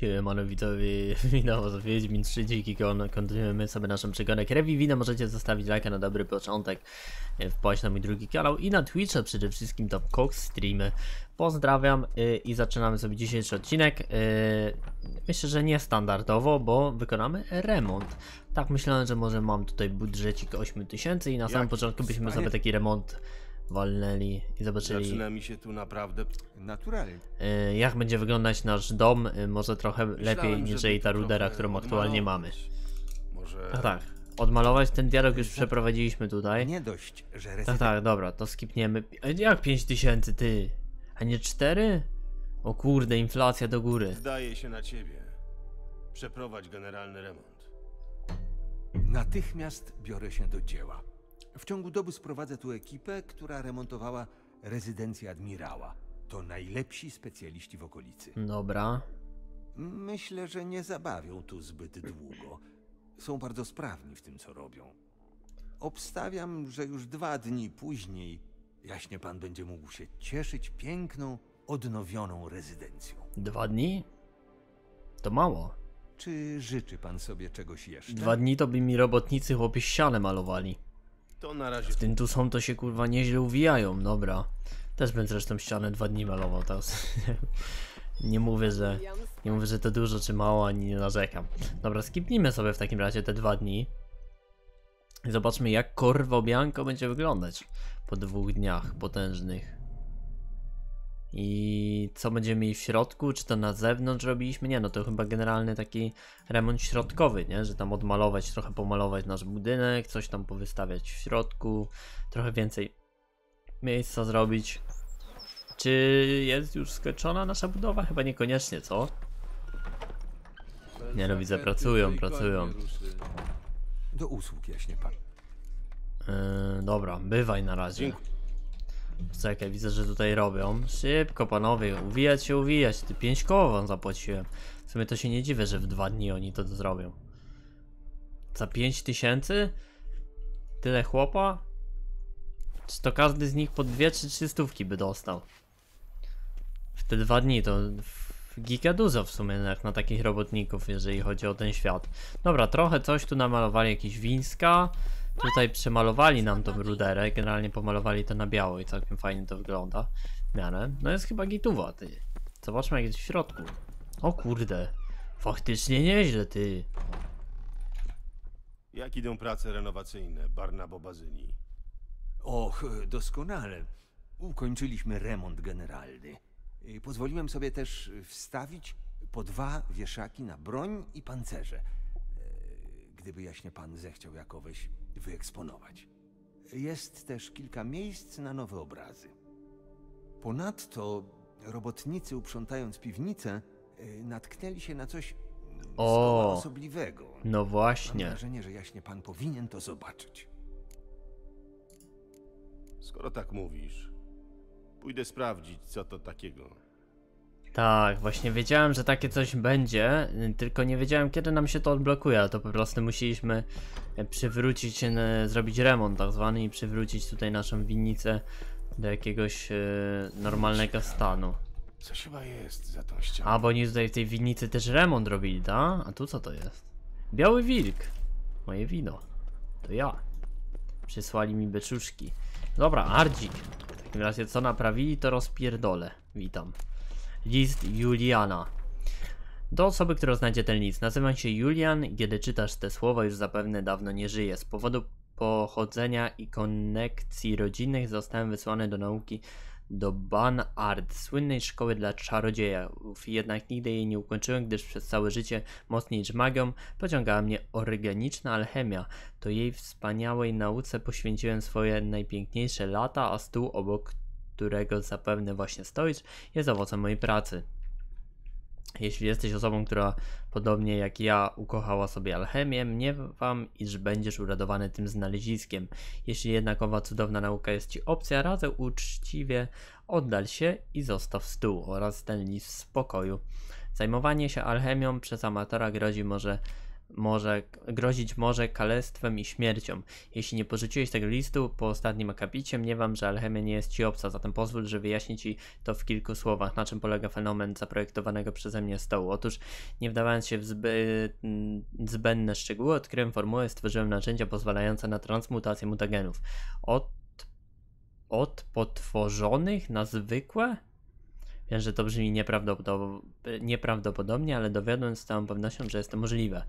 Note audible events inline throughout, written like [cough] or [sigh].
Siemano widzowie, [laughs] witam was w Wiedźmin 3 Dziki Gon. Kontynuujemy sobie naszą przygodę krewi wina. Możecie zostawić lajka na dobry początek, e, wpaść na mój drugi kanał i na Twitcha przede wszystkim to Cox Streamy. Pozdrawiam y, i zaczynamy sobie dzisiejszy odcinek. Y, myślę, że nie standardowo, bo wykonamy remont. Tak myślałem, że może mam tutaj budżecik 8000 i na samym początku byśmy sobie taki remont walnęli i zobaczyli Zaczyna mi się tu naprawdę. Naturalnie. y, jak będzie wyglądać nasz dom, y, może trochę lepiej Myślałem, niż żeby ta rudera, którą aktualnie mamy. Może. A tak, odmalować ten dialog już przeprowadziliśmy tutaj. Nie dość, że Tak, rezydent tak, dobra, to skipniemy. E, Jak 5000 ty? A nie 4? O kurde, inflacja do góry. Zdaje się na ciebie. Przeprowadź generalny remont. natychmiast biorę się do dzieła. W ciągu doby sprowadzę tu ekipę, która remontowała rezydencję admirała. To najlepsi specjaliści w okolicy. Dobra. Myślę, że nie zabawią tu zbyt długo. Są bardzo sprawni w tym, co robią. Obstawiam, że już dwa dni później jaśnie pan będzie mógł się cieszyć piękną, odnowioną rezydencją. Dwa dni? To mało. Czy życzy pan sobie czegoś jeszcze? Dwa dni to by mi robotnicy chłopie ścianę malowali. To na razie. W tym tu są to się kurwa nieźle uwijają, dobra. Też bym zresztą ścianę dwa dni malował teraz. [laughs] nie mówię, że. Nie mówię, że to dużo czy mało, ani nie narzekam. Dobra, skipnijmy sobie w takim razie te dwa dni. Zobaczmy jak Corvo Bianco będzie wyglądać po dwóch dniach potężnych. I co będziemy mieli w środku? Czy to na zewnątrz robiliśmy? Nie, no to chyba generalny taki remont środkowy, nie? Że tam odmalować, trochę pomalować nasz budynek, coś tam powystawiać w środku, trochę więcej miejsca zrobić. Czy jest już skończona nasza budowa? Chyba niekoniecznie, co? Nie no, widzę, pracują, pracują. Do usług, jaśnie pan. Yy, dobra, bywaj na razie. Dziękuję. Czekaj, widzę, że tutaj robią. Szybko, panowie, uwijać się, uwijać. Ty pięć koło wam zapłaciłem. W sumie to się nie dziwię, że w dwa dni oni to zrobią. Za pięć tysięcy? Tyle chłopa? Czy to każdy z nich po dwie czy trzy stówki by dostał? W te dwa dni to giga dużo w sumie jak na takich robotników, jeżeli chodzi o ten świat. Dobra, trochę coś tu namalowali, jakieś wińska. Tutaj przemalowali nam tą ruderę, generalnie pomalowali to na biało i całkiem fajnie to wygląda. W miarę. No jest chyba gituwa, ty. Zobaczmy jak jest w środku. O kurde. Faktycznie nieźle, ty. Jak idą prace renowacyjne Barnabo Bazyli? Och, doskonale. Ukończyliśmy remont generalny. Pozwoliłem sobie też wstawić po dwa wieszaki na broń i pancerze. E, Gdyby jaśnie pan zechciał jakoweś wyeksponować. Jest też kilka miejsc na nowe obrazy. Ponadto robotnicy uprzątając piwnicę y, natknęli się na coś O! osobliwego. No Mam właśnie. wrażenie, że jaśnie pan powinien to zobaczyć. Skoro tak mówisz, pójdę sprawdzić, co to takiego. Tak, właśnie wiedziałem, że takie coś będzie, tylko nie wiedziałem kiedy nam się to odblokuje, to po prostu musieliśmy e, przywrócić, e, zrobić remont tak zwany i przywrócić tutaj naszą winnicę do jakiegoś e, normalnego stanu. Coś chyba jest za tą ścianą. A, bo oni tutaj w tej winnicy też remont robili, da? A tu co to jest? Biały wilk. Moje wino. To ja. Przysłali mi beczuszki. Dobra, Ardzik. W takim razie co naprawili, to rozpierdolę. Witam. List Juliana. Do osoby, która znajdzie ten list. Nazywam się Julian kiedy czytasz te słowa, już zapewne dawno nie żyję. Z powodu pochodzenia i konekcji rodzinnych zostałem wysłany do nauki do Ban Art, słynnej szkoły dla czarodziejów. Jednak nigdy jej nie ukończyłem, gdyż przez całe życie mocniej niż magią pociągała mnie organiczna alchemia. To jej wspaniałej nauce poświęciłem swoje najpiękniejsze lata, a stół obok którego zapewne właśnie stoisz, jest owocem mojej pracy. Jeśli jesteś osobą, która podobnie jak ja ukochała sobie alchemię, mniemam, iż będziesz uradowany tym znaleziskiem. Jeśli jednak owa cudowna nauka jest Ci opcja, radzę uczciwie oddal się i zostaw stół oraz ten list w spokoju. Zajmowanie się alchemią przez amatora grozi może może grozić może kalestwem i śmiercią. Jeśli nie porzuciłeś tego listu po ostatnim akapicie, mniemam, że alchemia nie jest ci obca, zatem pozwól, że wyjaśnię ci to w kilku słowach, na czym polega fenomen zaprojektowanego przeze mnie stołu. Otóż, nie wdawając się w zbyt zbędne szczegóły, odkryłem formułę, stworzyłem narzędzia pozwalające na transmutację mutagenów. Od, od potworzonych na zwykłe? Wiem, że to brzmi nieprawdopodob nieprawdopodobnie, ale dowiodłem z całą pewnością, że jest to możliwe.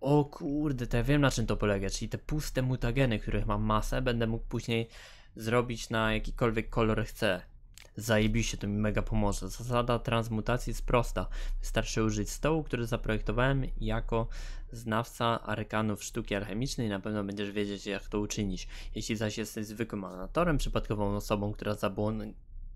O kurde, to ja wiem na czym to polega, czyli te puste mutageny, których mam masę, będę mógł później zrobić na jakikolwiek kolor chcę. Zajebiście, to mi mega pomoże. Zasada transmutacji jest prosta. Wystarczy użyć stołu, który zaprojektowałem jako znawca arkanów sztuki alchemicznej na pewno będziesz wiedzieć jak to uczynić. Jeśli zaś jesteś zwykłym amatorem, przypadkową osobą, która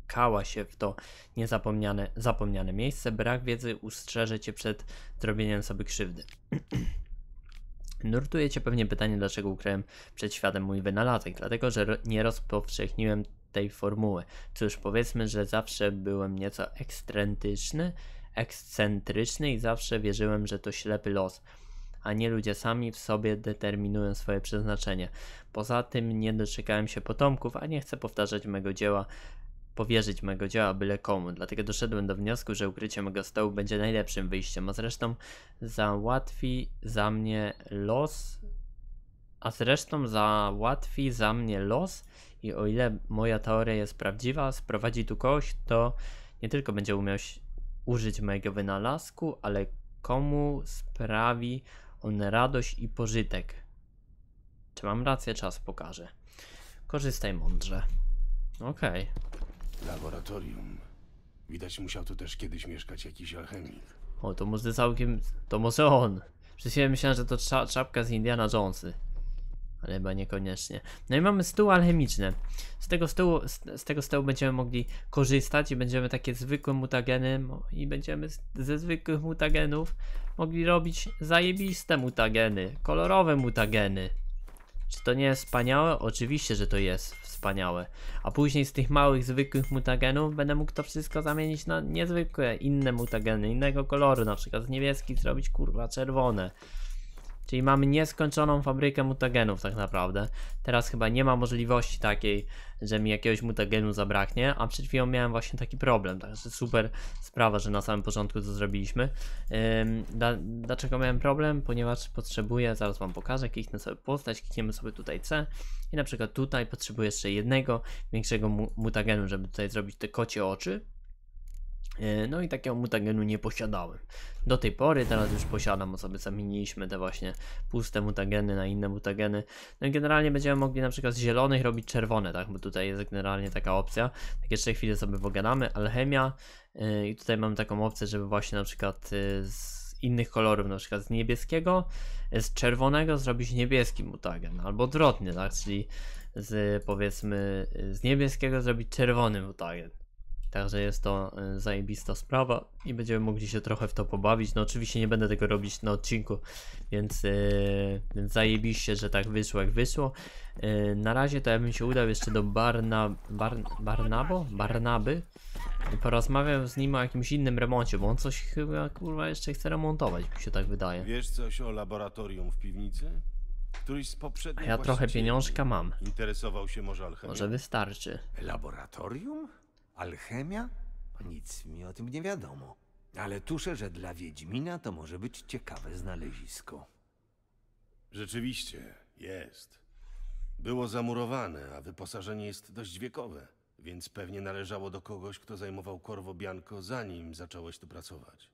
zabłąkała się w to niezapomniane zapomniane miejsce, brak wiedzy ustrzeże cię przed zrobieniem sobie krzywdy. [clears throat] Nurtuje cię pewnie pytanie, dlaczego ukryłem przed światem mój wynalazek, dlatego że nie rozpowszechniłem tej formuły. Cóż, powiedzmy, że zawsze byłem nieco ekstrentyczny, ekscentryczny i zawsze wierzyłem, że to ślepy los, a nie ludzie sami w sobie determinują swoje przeznaczenie. Poza tym nie doczekałem się potomków, a nie chcę powtarzać mego dzieła powierzyć mego dzieła byle komu, dlatego doszedłem do wniosku, że ukrycie mego stołu będzie najlepszym wyjściem, a zresztą załatwi za mnie los, a zresztą załatwi za mnie los i o ile moja teoria jest prawdziwa, sprowadzi tu kogoś, kto nie tylko będzie umiał użyć mojego wynalazku, ale komu sprawi on radość i pożytek. Czy mam rację? Czas pokaże. Korzystaj mądrze. Okej. Okay. Laboratorium. Widać musiał tu też kiedyś mieszkać jakiś alchemik. O, to może całkiem... To może on. Przez chwilę myślałem, że to cza czapka z Indiana Jonesy ale chyba niekoniecznie. No i mamy stół alchemiczny. Z tego stołu, z, z, tego stołu będziemy mogli korzystać i będziemy takie zwykłe mutageny i będziemy ze zwykłych mutagenów mogli robić zajebiste mutageny, kolorowe mutageny. Czy to nie jest wspaniałe? Oczywiście, że to jest wspaniałe. A później z tych małych, zwykłych mutagenów będę mógł to wszystko zamienić na niezwykłe, inne mutageny, innego koloru, na przykład z niebieskich zrobić kurwa czerwone. Czyli mamy nieskończoną fabrykę mutagenów tak naprawdę. Teraz chyba nie ma możliwości takiej, że mi jakiegoś mutagenu zabraknie, a przed chwilą miałem właśnie taki problem, także super sprawa, że na samym początku to zrobiliśmy. Ym, dlaczego miałem problem? Ponieważ potrzebuję, zaraz wam pokażę, kliknę sobie postać, klikniemy sobie tutaj C i na przykład tutaj potrzebuję jeszcze jednego większego mu mutagenu, żeby tutaj zrobić te kocie oczy. E, no i takiego mutagenu nie posiadałem. Do tej pory, teraz już posiadam, bo sobie zamieniliśmy te właśnie puste mutageny na inne mutageny. No i generalnie będziemy mogli na przykład z zielonych robić czerwone, tak? Bo tutaj jest generalnie taka opcja. Tak jeszcze chwilę sobie pogadamy. Alchemia yy, i tutaj mam taką opcję, żeby właśnie na przykład yy, z innych kolorów, na przykład z niebieskiego, z czerwonego zrobić niebieski mutagen, albo odwrotnie, tak? Czyli z powiedzmy z niebieskiego zrobić czerwony mutagen. Także jest to y, zajebista sprawa i będziemy mogli się trochę w to pobawić. No oczywiście nie będę tego robić na odcinku, więc, yy, więc zajebiście, że tak wyszło jak wyszło. Yy, na razie to ja bym się udał jeszcze do Barna, Bar, Barnabo? Barnaby i porozmawiam z nim o jakimś innym remoncie, bo on coś chyba kurwa jeszcze chce remontować, mi się tak wydaje. Wiesz coś o laboratorium w piwnicy? Któryś z poprzednich A ja trochę pieniążka mam. Interesował się może alchemią? Może wystarczy. Laboratorium? Alchemia? Nic mi o tym nie wiadomo. Ale tuszę, że dla Wiedźmina to może być ciekawe znalezisko. Rzeczywiście, jest. Było zamurowane, a wyposażenie jest dość wiekowe, więc pewnie należało do kogoś, kto zajmował Corvo Bianco, zanim zacząłeś tu pracować.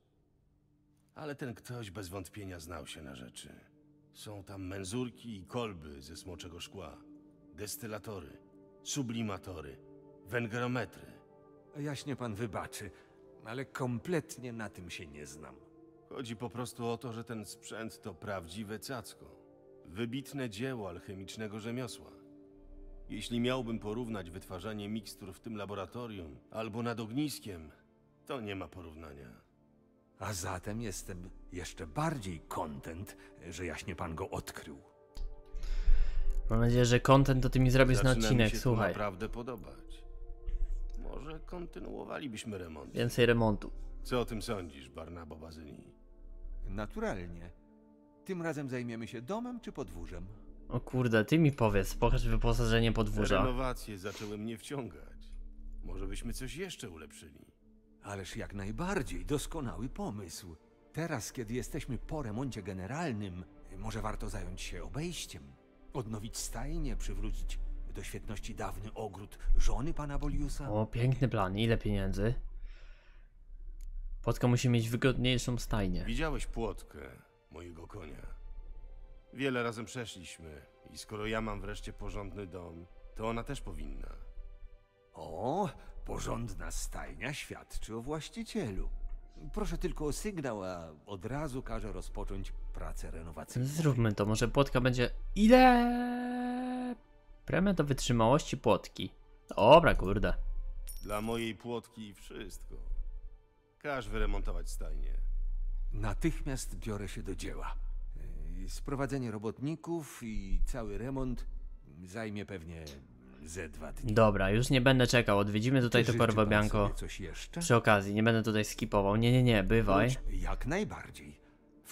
Ale ten ktoś bez wątpienia znał się na rzeczy. Są tam menzurki i kolby ze smoczego szkła, destylatory, sublimatory, węgrometry. Jaśnie pan wybaczy, ale kompletnie na tym się nie znam. Chodzi po prostu o to, że ten sprzęt to prawdziwe cacko. Wybitne dzieło alchemicznego rzemiosła. Jeśli miałbym porównać wytwarzanie mikstur w tym laboratorium albo nad ogniskiem, to nie ma porównania. A zatem jestem jeszcze bardziej kontent, że jaśnie pan go odkrył. Mam nadzieję, że content to ty mi zrobisz na odcinek, się to słuchaj. naprawdę podobać. Może kontynuowalibyśmy remont. Więcej remontu. Co o tym sądzisz, Barnabo Bazyni? Naturalnie. Tym razem zajmiemy się domem czy podwórzem? O kurde, ty mi powiedz, pokaż wyposażenie podwórza. Renowacje zaczęły mnie wciągać. Może byśmy coś jeszcze ulepszyli. Ależ jak najbardziej doskonały pomysł. Teraz, kiedy jesteśmy po remoncie generalnym, może warto zająć się obejściem. Odnowić stajnię, przywrócić do świetności dawny ogród żony pana Boliusa. O, piękny plan. Ile pieniędzy? Płotka musi mieć wygodniejszą stajnię. Widziałeś płotkę mojego konia. Wiele razem przeszliśmy i skoro ja mam wreszcie porządny dom, to ona też powinna. O, porządna stajnia świadczy o właścicielu. Proszę tylko o sygnał, a od razu każę rozpocząć pracę renowacyjną. Zróbmy to, może płotka będzie... Ile? Premia do wytrzymałości płotki. Dobra, kurde. Dla mojej płotki wszystko. Każ wyremontować stajnię. Natychmiast biorę się do dzieła. Yy, Sprowadzenie robotników i cały remont zajmie pewnie ze dwa dni. Dobra, już nie będę czekał. Odwiedzimy tutaj Czy to życzy Corvo pan Bianco sobie coś jeszcze? przy okazji. Nie będę tutaj skipował. Nie, nie, nie, bywaj. Jak najbardziej.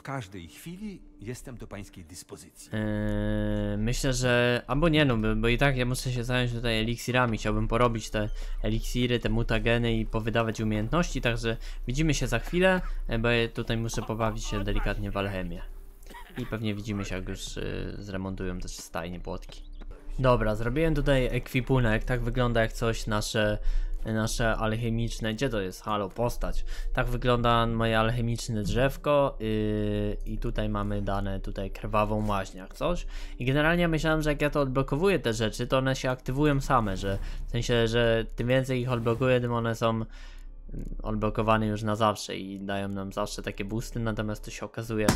W każdej chwili jestem do pańskiej dyspozycji. Yy, myślę, że. Albo nie, no, bo, bo i tak ja muszę się zająć tutaj eliksirami. Chciałbym porobić te eliksiry, te mutageny i powydawać umiejętności. Także widzimy się za chwilę, e, bo ja tutaj muszę pobawić się delikatnie w alchemię. I pewnie widzimy się, jak już yy, zremontują też stajnie płotki. Dobra, zrobiłem tutaj ekwipunek. Tak wygląda jak coś nasze. Nasze alchemiczne, gdzie to jest? Halo, postać. Tak wygląda moje alchemiczne drzewko yy, i tutaj mamy dane tutaj krwawą maźń jak coś. I generalnie myślałem, że jak ja to odblokowuję te rzeczy, to one się aktywują same, że w sensie, że tym więcej ich odblokuję, tym one są mm, odblokowane już na zawsze i dają nam zawsze takie boosty, natomiast to się okazuje,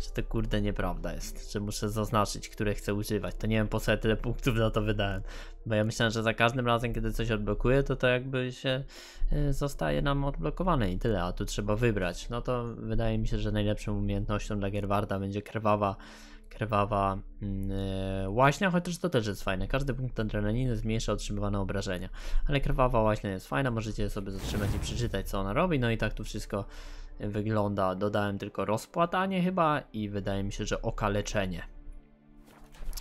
że to kurde nieprawda jest, że muszę zaznaczyć, które chcę używać. To nie wiem po co ja tyle punktów na to wydałem, bo ja myślałem, że za każdym razem, kiedy coś odblokuję, to to jakby się y, zostaje nam odblokowane i tyle, a tu trzeba wybrać. No to wydaje mi się, że najlepszą umiejętnością dla Gerwarda będzie krwawa krwawa yy, chociaż to też jest fajne. Każdy punkt adrenaliny zmniejsza otrzymywane obrażenia, ale krwawa łaźnia jest fajna, możecie sobie zatrzymać i przeczytać co ona robi, no i tak tu wszystko wygląda. Dodałem tylko rozpłatanie chyba i wydaje mi się, że okaleczenie.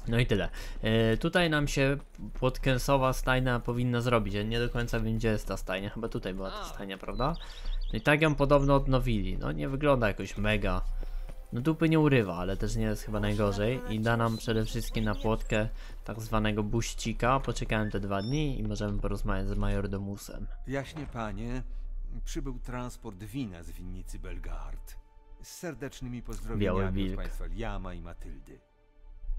No i tyle. Yy, tutaj nam się płotkensowa stajnia powinna zrobić. Ja nie do końca wiem, gdzie jest ta stajnia. Chyba tutaj była ta stajnia, prawda? No i tak ją podobno odnowili. No nie wygląda jakoś mega. No dupy nie urywa, ale też nie jest chyba najgorzej. I da nam przede wszystkim na płotkę tak zwanego buścika. Poczekałem te dwa dni i możemy porozmawiać z majordomusem. Jaśnie panie, przybył transport wina z winnicy Belgard. Z serdecznymi pozdrowieniami od państwa Liama i Matyldy.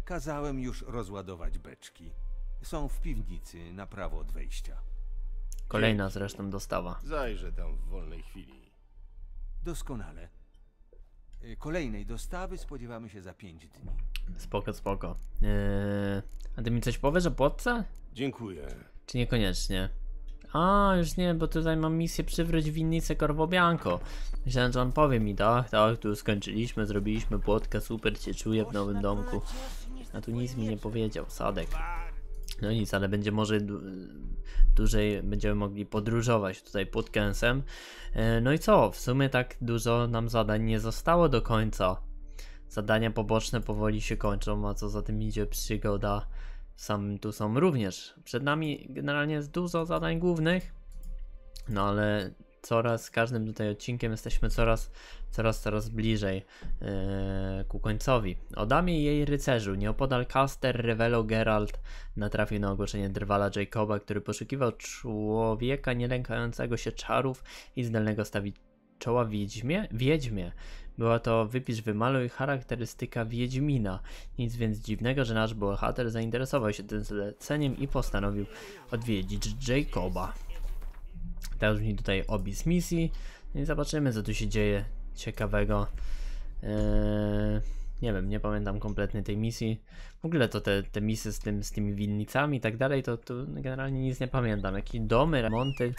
Kazałem już rozładować beczki. Są w piwnicy na prawo od wejścia. Kolejna zresztą dostawa. Zajrzę tam w wolnej chwili. Doskonale. Y, Kolejnej dostawy spodziewamy się za pięć dni. Spoko, spoko. Yy, a ty mi coś powiesz o płotce? Dziękuję. Czy niekoniecznie? A, już nie, bo tutaj mam misję przywróć winnicę Corvo Bianco. Myślałem, że on powie mi, tak, tak, tu skończyliśmy, zrobiliśmy płotkę, super cię czuję w nowym domku. A tu nic mi nie powiedział, Sadek. No nic, ale będzie może dłużej będziemy mogli podróżować tutaj pod Kęsem. E, No i co, w sumie tak dużo nam zadań nie zostało do końca. Zadania poboczne powoli się kończą, a co za tym idzie przygoda samym tu są również. Przed nami generalnie jest dużo zadań głównych, no ale coraz z każdym tutaj odcinkiem jesteśmy coraz, coraz, coraz bliżej e, ku końcowi. O damie jej rycerzu nieopodal Caster Revelo Geralt natrafił na ogłoszenie drwala Jacoba, który poszukiwał człowieka nie lękającego się czarów i zdolnego stawić czoła wiedźmie? Wiedźmie. Była to wypisz wymaluj charakterystyka Wiedźmina. Nic więc dziwnego, że nasz bohater zainteresował się tym zleceniem i postanowił odwiedzić Jacoba. Teraz mi tutaj opis misji No i zobaczymy co tu się dzieje ciekawego. Eee, nie wiem, nie pamiętam kompletnie tej misji. W ogóle to te, te misje z, tym, z tymi winnicami i tak dalej, to, to generalnie nic nie pamiętam. Jakieś domy, remonty.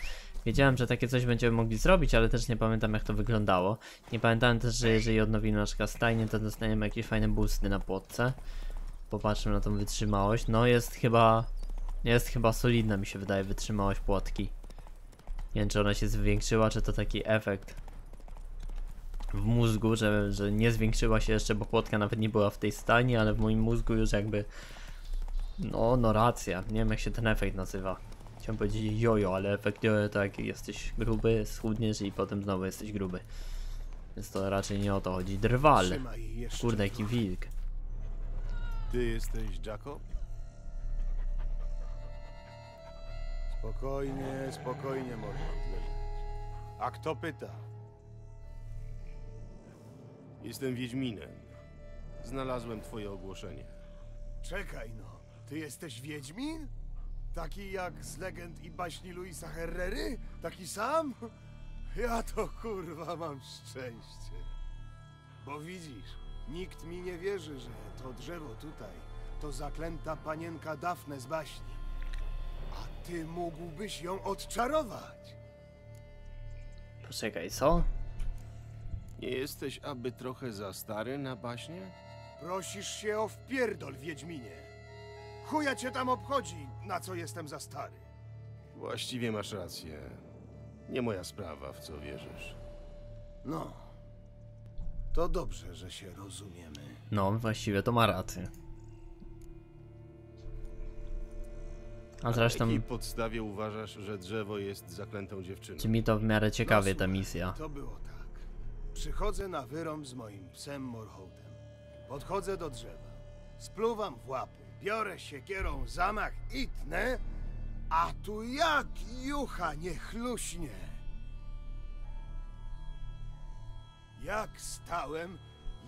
Wiedziałem, że takie coś będziemy mogli zrobić, ale też nie pamiętam jak to wyglądało. Nie pamiętałem też, że jeżeli odnowimy na przykład stajnię, to dostaniemy jakieś fajne boosty na płotce. Popatrzmy na tą wytrzymałość. No jest chyba... Jest chyba solidna mi się wydaje wytrzymałość płotki. Nie wiem czy ona się zwiększyła, czy to taki efekt. W mózgu, że, że nie zwiększyła się jeszcze, bo płotka nawet nie była w tej stani, ale w moim mózgu już jakby. No, no racja. Nie wiem jak się ten efekt nazywa. Chciałem powiedzieć jojo, ale efekt jojo to jak jesteś gruby, schudniesz i potem znowu jesteś gruby. Więc to raczej nie o to chodzi. Drwal. Kurde, jaki wilk. Ty jesteś Jacob? Spokojnie, spokojnie, leżeć. A kto pyta? Jestem Wiedźminem. Znalazłem twoje ogłoszenie. Czekaj no, ty jesteś Wiedźmin? Taki jak z legend i baśni Luisa Herrery? Taki sam? Ja to kurwa mam szczęście. Bo widzisz, nikt mi nie wierzy, że to drzewo tutaj to zaklęta panienka Dafne z baśni. A ty mógłbyś ją odczarować. Poczekaj, co? Nie jesteś aby trochę za stary na baśnie? Prosisz się o wpierdol, Wiedźminie. Chuja cię tam obchodzi, na co jestem za stary. Właściwie masz rację. Nie moja sprawa, w co wierzysz. No, to dobrze, że się rozumiemy. No, właściwie to ma rację. A Na zresztą jakiej podstawie uważasz, że drzewo jest zaklętą dziewczyną? brzmi to w miarę ciekawie No, ta misja. To było tak. Przychodzę na wyrąb z moim psem Morhołtem. Podchodzę do drzewa. Spluwam w łapy. Biorę siekierą zamach i tnę, a tu jak jucha nie chluśnie. Jak stałem,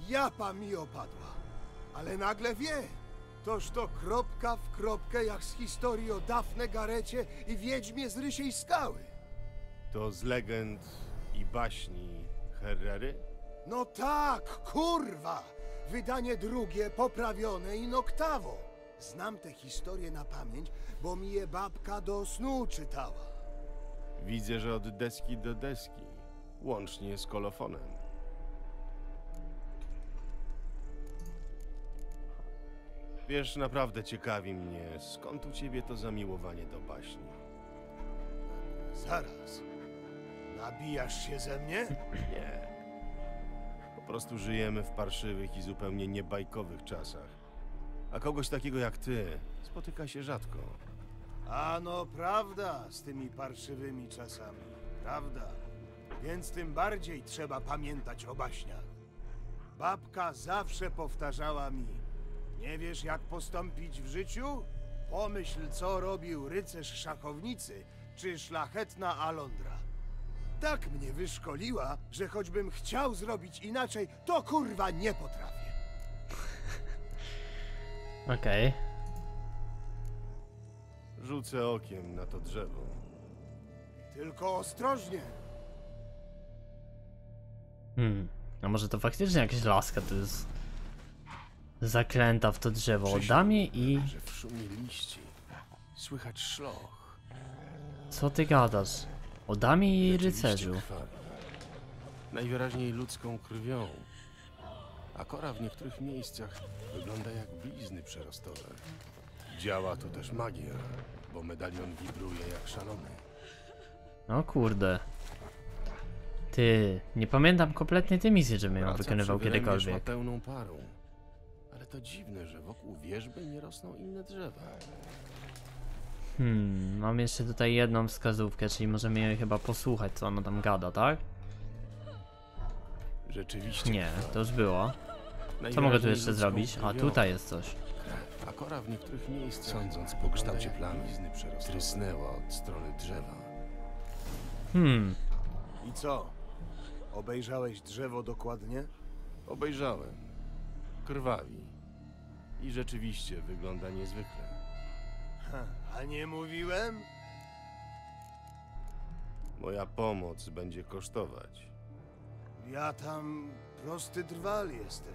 japa mi opadła. Ale nagle wie, toż to kropka w kropkę jak z historii o Dafne Garecie i Wiedźmie z Rysiej Skały. To z legend i baśni Herrery? No tak, kurwa! Wydanie drugie, poprawione i noktawo. Znam tę historię na pamięć, bo mi je babka do snu czytała. Widzę, że od deski do deski, łącznie z kolofonem. Wiesz, naprawdę ciekawi mnie, skąd u ciebie to zamiłowanie do baśni? Zaraz. Nabijasz się ze mnie? [clears throat] Nie. Po prostu żyjemy w parszywych i zupełnie niebajkowych czasach. A kogoś takiego jak ty spotyka się rzadko. A no prawda, z tymi parszywymi czasami. Prawda. Więc tym bardziej trzeba pamiętać o baśniach. Babka zawsze powtarzała mi: Nie wiesz, jak postąpić w życiu? Pomyśl, co robił rycerz szachownicy czy szlachetna Alondra. Tak mnie wyszkoliła, że choćbym chciał zrobić inaczej, to kurwa nie potrafię. [laughs] Okej. Rzucę okiem na to drzewo. Tylko ostrożnie. Hmm. A może to faktycznie jakaś laska to jest zaklęta w to drzewo. Oddamie i... Że w szumie liści słychać szloch. Co ty gadasz? Oddamie i Rzeczywiście rycerzu. krwawi. Najwyraźniej ludzką krwią. A kora w niektórych miejscach wygląda jak blizny przerostowe. Działa tu też magia, bo medalion wibruje jak szalony. No kurde. Ty, nie pamiętam kompletnie tej misji, żebym ją wykonywał kiedykolwiek. pełną parą. Ale to dziwne, że wokół wierzby nie rosną inne drzewa. Hmm, mam jeszcze tutaj jedną wskazówkę, czyli możemy jej chyba posłuchać, co ona tam gada, tak? Rzeczywiście. Nie, to już było. Co mogę tu jeszcze zrobić? A tutaj jest coś. A kora w niektórych miejscach, sądząc po kształcie plamy, trysnęła od strony drzewa. Hmm, I co? Obejrzałeś drzewo dokładnie? Obejrzałem. Krwawi. I rzeczywiście wygląda niezwykle. A nie mówiłem? Moja pomoc będzie kosztować. Ja tam prosty drwal jestem.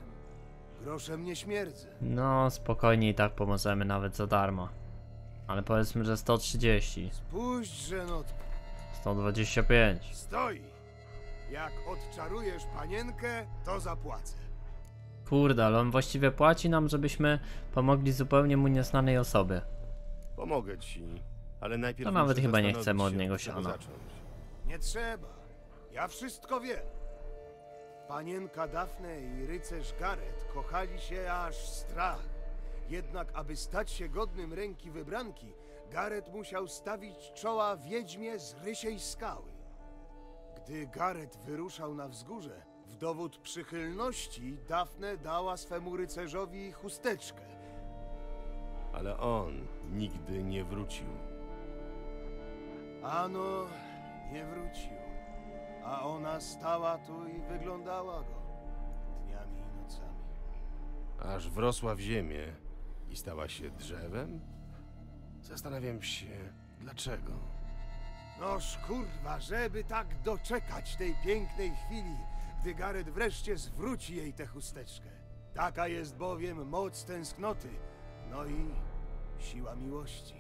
Groszem nie śmierdzę. no spokojnie i tak pomożemy nawet za darmo. Ale powiedzmy, że 130, Puść, że no 125. stoi. Jak odczarujesz panienkę, to zapłacę. Kurde, ale on właściwie płaci nam, żebyśmy pomogli zupełnie mu nieznanej osobie. Pomogę ci, ale najpierw To nawet muszę chyba nie chcemy od niego siana. zacząć. Nie trzeba. Ja wszystko wiem. Panienka Dafne i rycerz Gareth kochali się aż strach. Jednak, aby stać się godnym ręki wybranki, Gareth musiał stawić czoła wiedźmie z rysiej skały. Gdy Gareth wyruszał na wzgórze, w dowód przychylności Dafne dała swemu rycerzowi chusteczkę. Ale on nigdy nie wrócił. Ano, nie wrócił. A ona stała tu i wyglądała go dniami i nocami. Aż wrosła w ziemię i stała się drzewem? Zastanawiam się, dlaczego. Noż kurwa, żeby tak doczekać tej pięknej chwili, gdy Gareth wreszcie zwróci jej tę chusteczkę. Taka jest bowiem moc tęsknoty, no i siła miłości.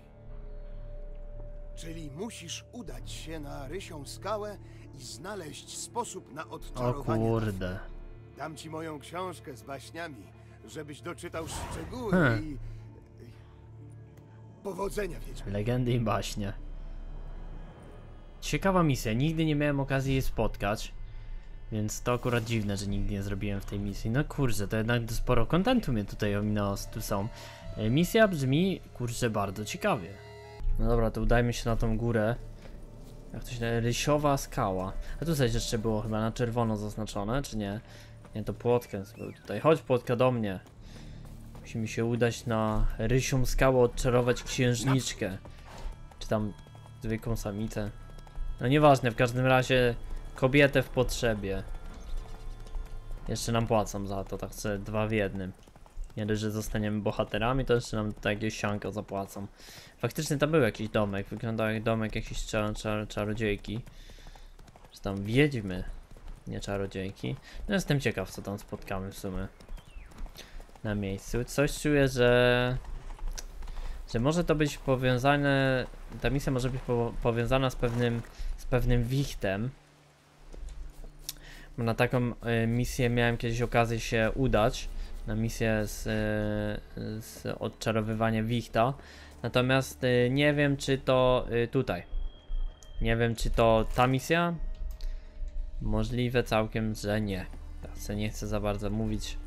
Czyli musisz udać się na rysią skałę i znaleźć sposób na O odczarowanie. kurde. Dam ci moją książkę z baśniami, żebyś doczytał szczegóły Hmm. i... i- Powodzenia, Wiedźmin. Legendy i baśnie. Ciekawa misja, nigdy nie miałem okazji jej spotkać. Więc to akurat dziwne, że nigdy nie zrobiłem w tej misji. No kurczę, to jednak sporo kontentu mnie tutaj ominęło, tu są. E, Misja brzmi, kurczę, bardzo ciekawie. No dobra, to udajmy się na tą górę. Jak to się nazywa? Rysiowa skała. A tu coś jeszcze było chyba na czerwono zaznaczone, czy nie? Nie, to płotkę był tutaj. Chodź płotka do mnie. Musimy się udać na rysią skałę, odczarować księżniczkę. Czy tam zwykłą samicę. No nieważne, w każdym razie kobietę w potrzebie. Jeszcze nam płacą za to, tak chcę dwa w jednym. Nie że zostaniemy bohaterami, to jeszcze nam jakieś sianko zapłacą. Faktycznie tam był jakiś domek, wyglądał jak domek jakiejś czar czar czarodziejki. Czy tam wiedźmy, nie czarodziejki. No jestem ciekaw, co tam spotkamy w sumie na miejscu. Coś czuję, że. że może to być powiązane. Ta misja może być po, powiązana z pewnym. z pewnym wichtem. Na taką y, misję miałem kiedyś okazję się udać. Na misję z, y, z odczarowywania wichta. Natomiast y, nie wiem, czy to y, tutaj. Nie wiem, czy to ta misja. Możliwe całkiem, że nie. Teraz nie chcę za bardzo mówić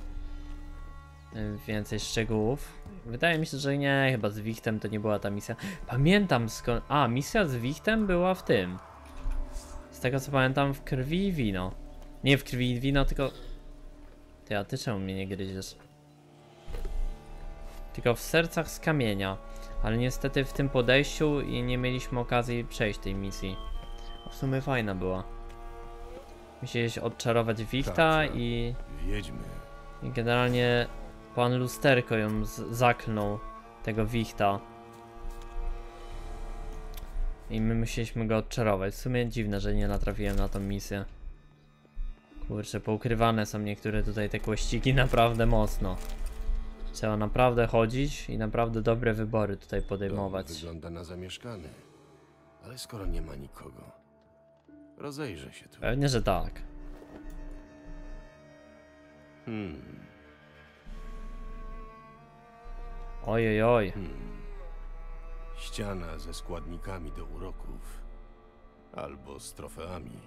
więcej szczegółów. Wydaje mi się, że nie, chyba z Wichtem to nie była ta misja. Pamiętam skąd. A, misja z Wichtem była w tym. Z tego co pamiętam, w krwi i wino. Nie w krwi i wino, tylko. Ty, a ty czemu mnie nie gryziesz? Tylko w sercach z kamienia. Ale niestety w tym podejściu i nie mieliśmy okazji przejść tej misji. A W sumie fajna była. Musieliś odczarować Wichta Tak, tak. i. Wiedźmy. I generalnie pan lusterko ją zaklnął, tego wichta. I my musieliśmy go odczarować. W sumie dziwne, że nie natrafiłem na tą misję. Kurczę, poukrywane są niektóre tutaj te kłościki [laughs] naprawdę mocno. Trzeba naprawdę chodzić i naprawdę dobre wybory tutaj Dom podejmować. wygląda na zamieszkany. Ale skoro nie ma nikogo, rozejrzę się tu. Pewnie, że tak. Hmm, Oj, oj, oj. hmm. Ściana ze składnikami do uroków. Albo z trofeami.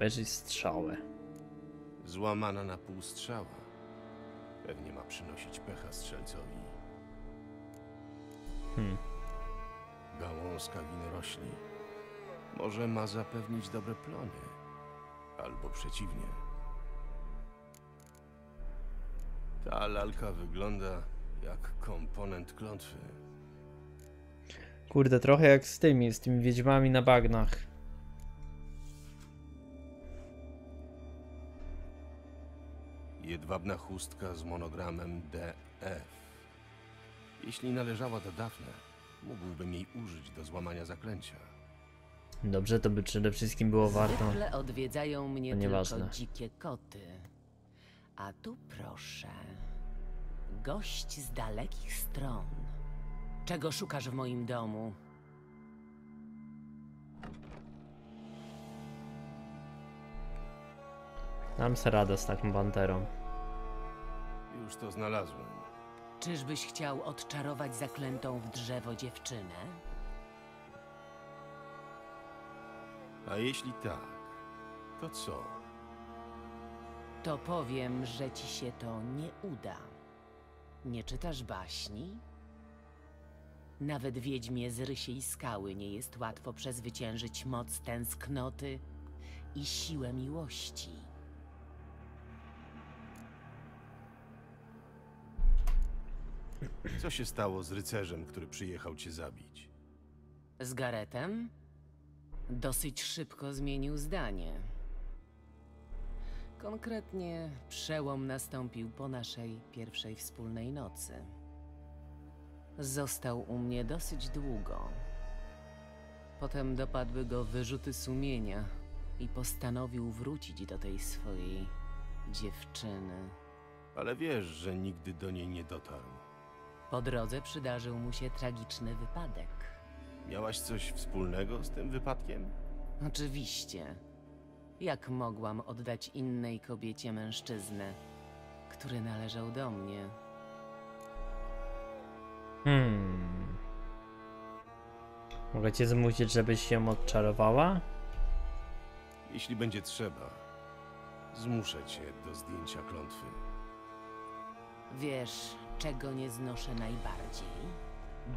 Obejrzyj strzałę. Złamana na pół strzała. Pewnie ma przynosić pecha strzelcowi. Hmm. Gałązka winorośli. Może ma zapewnić dobre plony. Albo przeciwnie. Ta lalka wygląda jak komponent klątwy. Kurde, trochę jak z tymi, z tymi wiedźmami na bagnach. Jedwabna chustka z monogramem DF. Jeśli należała do Dafne, mógłbym jej użyć do złamania zaklęcia. Dobrze, to by przede wszystkim było warto. Zwykle odwiedzają mnie To tylko dzikie koty. A tu proszę. Gość z dalekich stron. Czego szukasz w moim domu? Dam se radę z taką panterą. Już to znalazłem. Czyżbyś chciał odczarować zaklętą w drzewo dziewczynę? A jeśli tak, to co? To powiem, że ci się to nie uda. Nie czytasz baśni? Nawet wiedźmie z rysiej skały nie jest łatwo przezwyciężyć moc tęsknoty i siłę miłości. Co się stało z rycerzem, który przyjechał cię zabić? Z Garetem? Dosyć szybko zmienił zdanie. Konkretnie przełom nastąpił po naszej pierwszej wspólnej nocy. Został u mnie dosyć długo. Potem dopadły go wyrzuty sumienia i postanowił wrócić do tej swojej dziewczyny. Ale wiesz, że nigdy do niej nie dotarł. Po drodze przydarzył mu się tragiczny wypadek. Miałaś coś wspólnego z tym wypadkiem? Oczywiście. Jak mogłam oddać innej kobiecie mężczyznę, który należał do mnie? Hmm. Mogę cię zmusić, żebyś się odczarowała? Jeśli będzie trzeba, zmuszę cię do zdjęcia klątwy. Wiesz, czego nie znoszę najbardziej?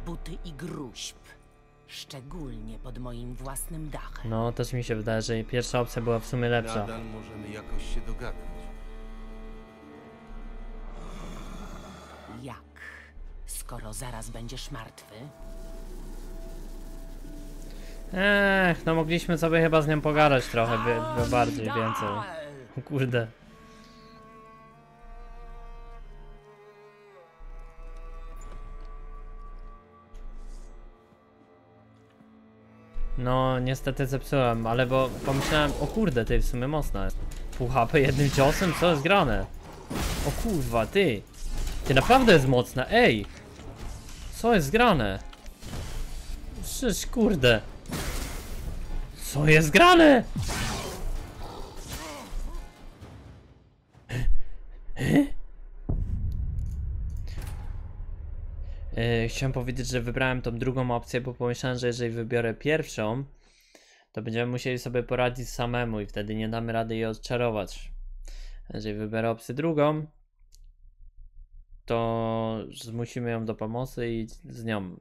Buty i gruźb. Szczególnie pod moim własnym dachem. No, też mi się wydaje, że pierwsza opcja była w sumie lepsza. Nadal możemy jakoś się dogadać. Jak? Skoro zaraz będziesz martwy? Ech, no mogliśmy sobie chyba z nią pogadać trochę wie bardziej, więcej. Kurde. No, niestety zepsułem, ale bo pomyślałem, o kurde, ty w sumie mocna jest. Jednym ciosem? Co jest grane? O kurwa, ty. Ty naprawdę jest mocna, ej. Co jest grane? Przecież kurde. Co jest grane? Yy, chciałem powiedzieć, że wybrałem tą drugą opcję, bo pomyślałem, że jeżeli wybiorę pierwszą, to będziemy musieli sobie poradzić samemu i wtedy nie damy rady jej odczarować. Jeżeli wybiorę opcję drugą, to zmusimy ją do pomocy i z nią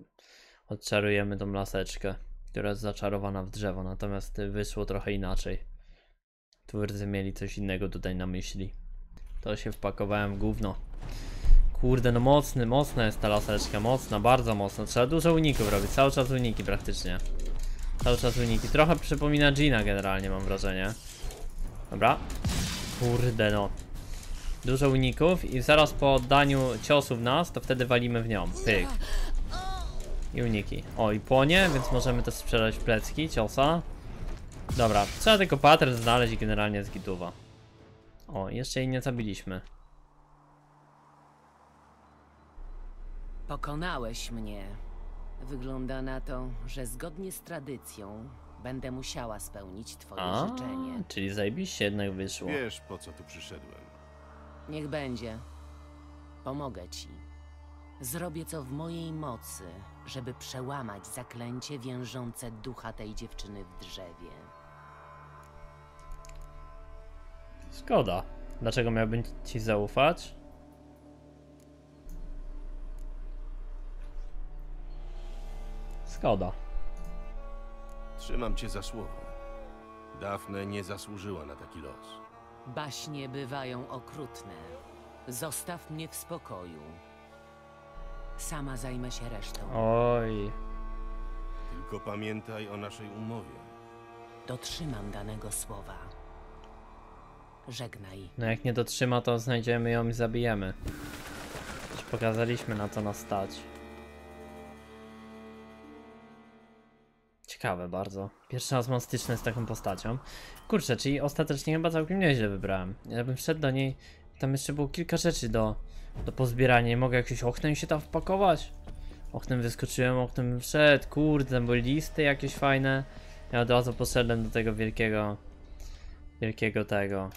odczarujemy tą laseczkę, która jest zaczarowana w drzewo, natomiast wyszło trochę inaczej. Twórcy mieli coś innego tutaj na myśli. To się wpakowałem gówno. Kurde, no mocny, mocna jest ta laseczka, mocna, bardzo mocna. Trzeba dużo uników robić, cały czas uniki praktycznie. Cały czas uniki. Trochę przypomina Gina generalnie, mam wrażenie. Dobra. Kurde, no. Dużo uników i zaraz po oddaniu ciosu w nas, to wtedy walimy w nią. Pyk. I uniki. O, i płonie, więc możemy też sprzedać plecki, ciosa. Dobra, trzeba tylko pattern znaleźć i generalnie z gituwa. O, jeszcze jej nie zabiliśmy. Pokonałeś mnie. Wygląda na to, że zgodnie z tradycją będę musiała spełnić twoje A, życzenie. czyli zajebiście jednak wyszło. Wiesz, po co tu przyszedłem. Niech będzie. Pomogę ci. Zrobię co w mojej mocy, żeby przełamać zaklęcie wiążące ducha tej dziewczyny w drzewie. Szkoda. Dlaczego miałbym ci zaufać? Szkoda. Trzymam cię za słowo. Dafne nie zasłużyła na taki los. Baśnie bywają okrutne. Zostaw mnie w spokoju. Sama zajmę się resztą. Oj. Tylko pamiętaj o naszej umowie. Dotrzymam danego słowa. Żegnaj. No jak nie dotrzyma, to znajdziemy ją i zabijemy. Już pokazaliśmy na co nas stać. Ciekawe bardzo. Pierwszy raz mam z taką postacią. Kurczę, czyli ostatecznie chyba całkiem nieźle wybrałem. Ja bym wszedł do niej, tam jeszcze było kilka rzeczy do, do pozbierania. Nie mogę jakieś oknem się tam wpakować? Oknem wyskoczyłem, oknem wszedł, kurde, tam były listy jakieś fajne. Ja od razu poszedłem do tego wielkiego, wielkiego tego,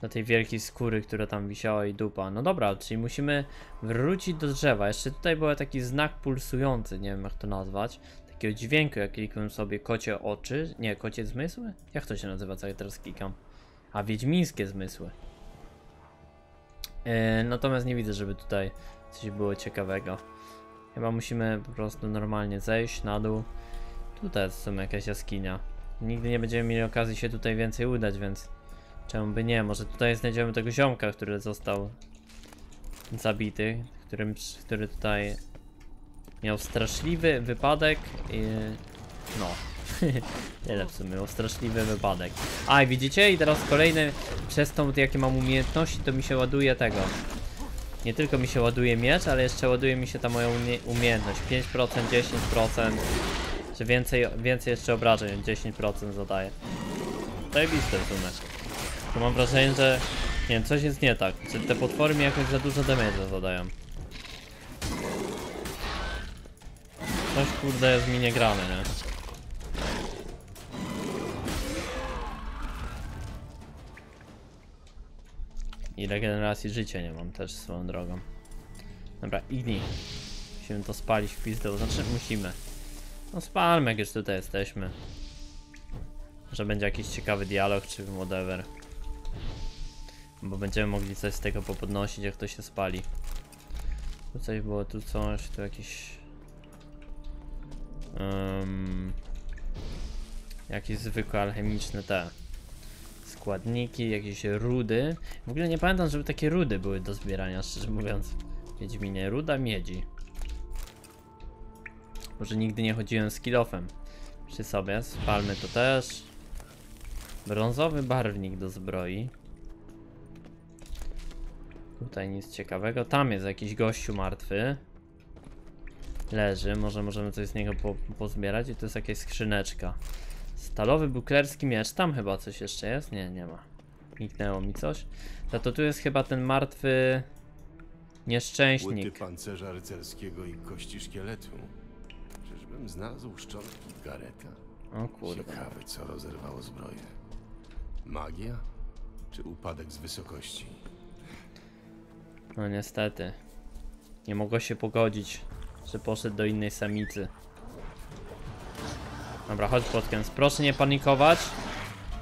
do tej wielkiej skóry, która tam wisiała i dupa. No dobra, czyli musimy wrócić do drzewa. Jeszcze tutaj był taki znak pulsujący, nie wiem jak to nazwać. Takiego dźwięku, jak klikłem sobie kocie oczy. Nie, kocie zmysły? Jak to się nazywa, co ja teraz klikam? A wiedźmińskie zmysły. E, natomiast nie widzę, żeby tutaj coś było ciekawego. Chyba musimy po prostu normalnie zejść na dół. Tutaj jest w sumie jakaś jaskinia. Nigdy nie będziemy mieli okazji się tutaj więcej udać, więc czemu by nie? Może tutaj znajdziemy tego ziomka, który został zabity, którym, który tutaj miał straszliwy wypadek i no. [laughs] Tyle w sumie, miał straszliwy wypadek. A widzicie? I teraz kolejny przez tą jakie mam umiejętności to mi się ładuje tego. Nie tylko mi się ładuje miecz, ale jeszcze ładuje mi się ta moja umie umiejętność. 5%, 10% czy więcej, więcej jeszcze obrażeń 10% zadaje zajebiste w sumie. To mam wrażenie, że nie coś jest nie tak. Czy te potwory mi jakoś za dużo damage zadają? Coś kurde jest mi nie grane, nie? I regeneracji życia nie mam też swoją drogą. Dobra, Igni. Musimy to spalić w pizdę, znaczy musimy. No spalmy jak już tutaj jesteśmy. Że będzie jakiś ciekawy dialog czy whatever. Bo będziemy mogli coś z tego popodnosić, jak to się spali. Tu coś było, tu coś, tu jakieś... Um, jakieś zwykłe alchemiczne te składniki, jakieś rudy. W ogóle nie pamiętam, żeby takie rudy były do zbierania, szczerze mówiąc. Wiedźminie, ruda miedzi. Może nigdy nie chodziłem z kilofem przy sobie. Spalmy to też. Brązowy barwnik do zbroi. Tutaj nic ciekawego. Tam jest jakiś gościu martwy. Leży, może możemy coś z niego po, pozbierać i to jest jakaś skrzyneczka. Stalowy buklerski miecz, tam chyba coś jeszcze jest? Nie, nie ma. Niknęło mi coś. Za to tu jest chyba ten martwy Płyty nieszczęśnik. pancerza rycerskiego i kości szkieletu. Czyżbym znalazł szczątki Gareta? O kurde. Ciekawe, co rozerwało zbroję. Magia? Czy upadek z wysokości? No niestety. Nie mogło się pogodzić, że poszedł do innej samicy. Dobra, chodź Podkens. Proszę nie panikować.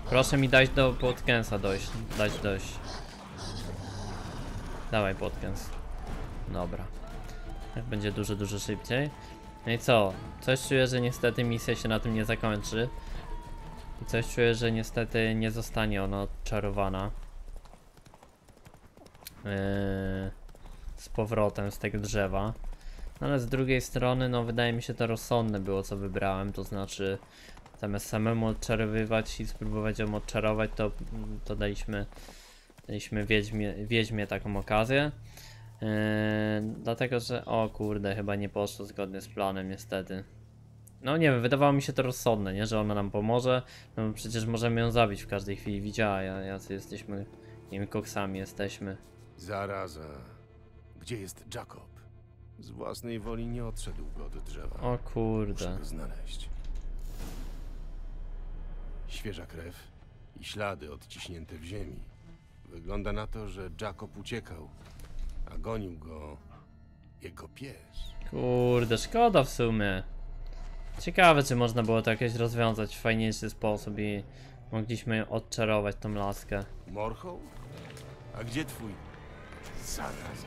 Proszę mi dać do Podkensa dojść. Dać dojść. Dawaj Podkens. Dobra. Tak będzie dużo, dużo szybciej. No i co? Coś czuję, że niestety misja się na tym nie zakończy. I coś czuję, że niestety nie zostanie ona odczarowana. Yy, z powrotem z tego drzewa. No ale z drugiej strony, no wydaje mi się to rozsądne było co wybrałem, to znaczy zamiast samemu odczarowywać i spróbować ją odczarować, to, to daliśmy, daliśmy wiedźmie, wiedźmie taką okazję. Yy, dlatego, że o kurde, chyba nie poszło zgodnie z planem niestety. No nie wiem, wydawało mi się to rozsądne, nie? Że ona nam pomoże. No bo przecież możemy ją zabić w każdej chwili. Widziała, ja- jacy jesteśmy, nie wiem, koksami jesteśmy. Zaraza. Gdzie jest Jacob? Z własnej woli nie odszedł go od drzewa. O Muszę kurde. go znaleźć. Świeża krew i ślady odciśnięte w ziemi. Wygląda na to, że Jacob uciekał, a gonił go jego pies. Kurde, szkoda w sumie. Ciekawe, czy można było to jakoś rozwiązać w fajniejszy sposób i mogliśmy odczarować tą laskę. Morchoł? A gdzie twój? Zaraza.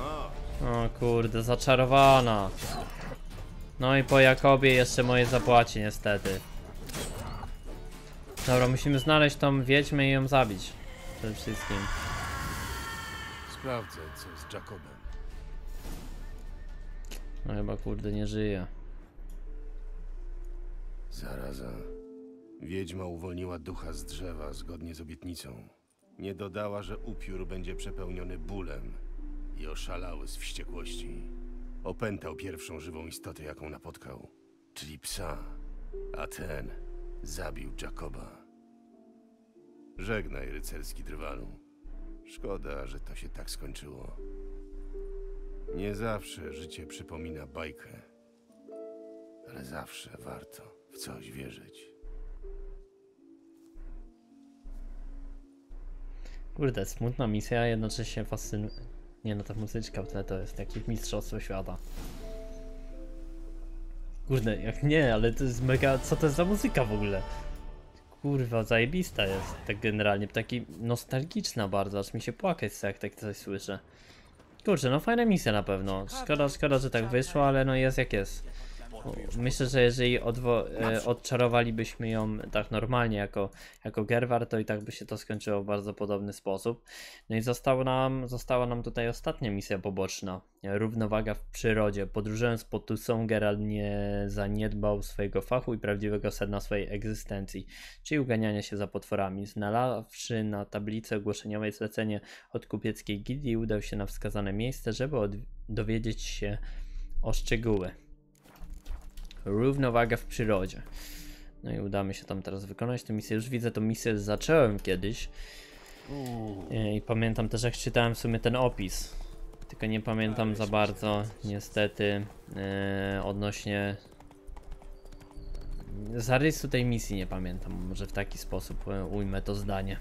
O kurde, zaczarowana. No i po Jakobie jeszcze moje zapłaci niestety. Dobra, musimy znaleźć tą wiedźmę i ją zabić. Przede wszystkim. Sprawdzę, co z Jacobem. No chyba kurde nie żyje. Zaraza. Wiedźma uwolniła ducha z drzewa zgodnie z obietnicą. Nie dodała, że upiór będzie przepełniony bólem i oszalały z wściekłości. Opętał pierwszą żywą istotę, jaką napotkał, czyli psa, a ten zabił Jacoba. Żegnaj, rycerski drwalu. Szkoda, że to się tak skończyło. Nie zawsze życie przypomina bajkę, ale zawsze warto w coś wierzyć. Kurde, smutna misja, jednocześnie fascynuje. Nie no, ta muzyczka w tle to jest jakieś mistrzostwo świata. Kurde, jak nie, ale to jest mega... Co to jest za muzyka w ogóle? Kurwa, zajebista jest tak generalnie, taki nostalgiczna bardzo, aż mi się płakać chce, jak tak coś słyszę. Kurczę, no fajna misja na pewno. Szkoda, szkoda, że tak wyszło, ale no jest jak jest. Myślę, że jeżeli odwo- e, odczarowalibyśmy ją tak normalnie jako, jako Gerwar, to i tak by się to skończyło w bardzo podobny sposób. No i została nam, została nam tutaj ostatnia misja poboczna. Równowaga w przyrodzie. Podróżując po Tusą, Geralt nie zaniedbał swojego fachu i prawdziwego sedna swojej egzystencji, czyli uganiania się za potworami. Znalazłszy na tablicy ogłoszeniowej zlecenie od kupieckiej gildii, udał się na wskazane miejsce, żeby dowiedzieć się o szczegóły. Równowaga w przyrodzie. No i udamy się tam teraz wykonać tę misję. Już widzę tą misję, zacząłem kiedyś. E, I pamiętam też jak czytałem w sumie ten opis. Tylko nie pamiętam za bardzo niestety e, odnośnie zarysu tej misji nie pamiętam. Może w taki sposób e, ujmę to zdanie.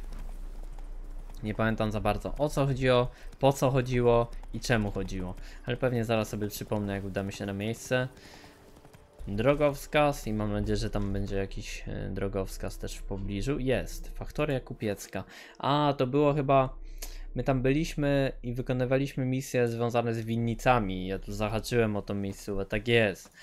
Nie pamiętam za bardzo o co chodziło, po co chodziło i czemu chodziło. Ale pewnie zaraz sobie przypomnę jak udamy się na miejsce drogowskaz i mam nadzieję, że tam będzie jakiś e, drogowskaz też w pobliżu. Jest, faktoria kupiecka. A, to było chyba. My tam byliśmy i wykonywaliśmy misje związane z winnicami. Ja tu zahaczyłem o tą miejscówkę, tak jest.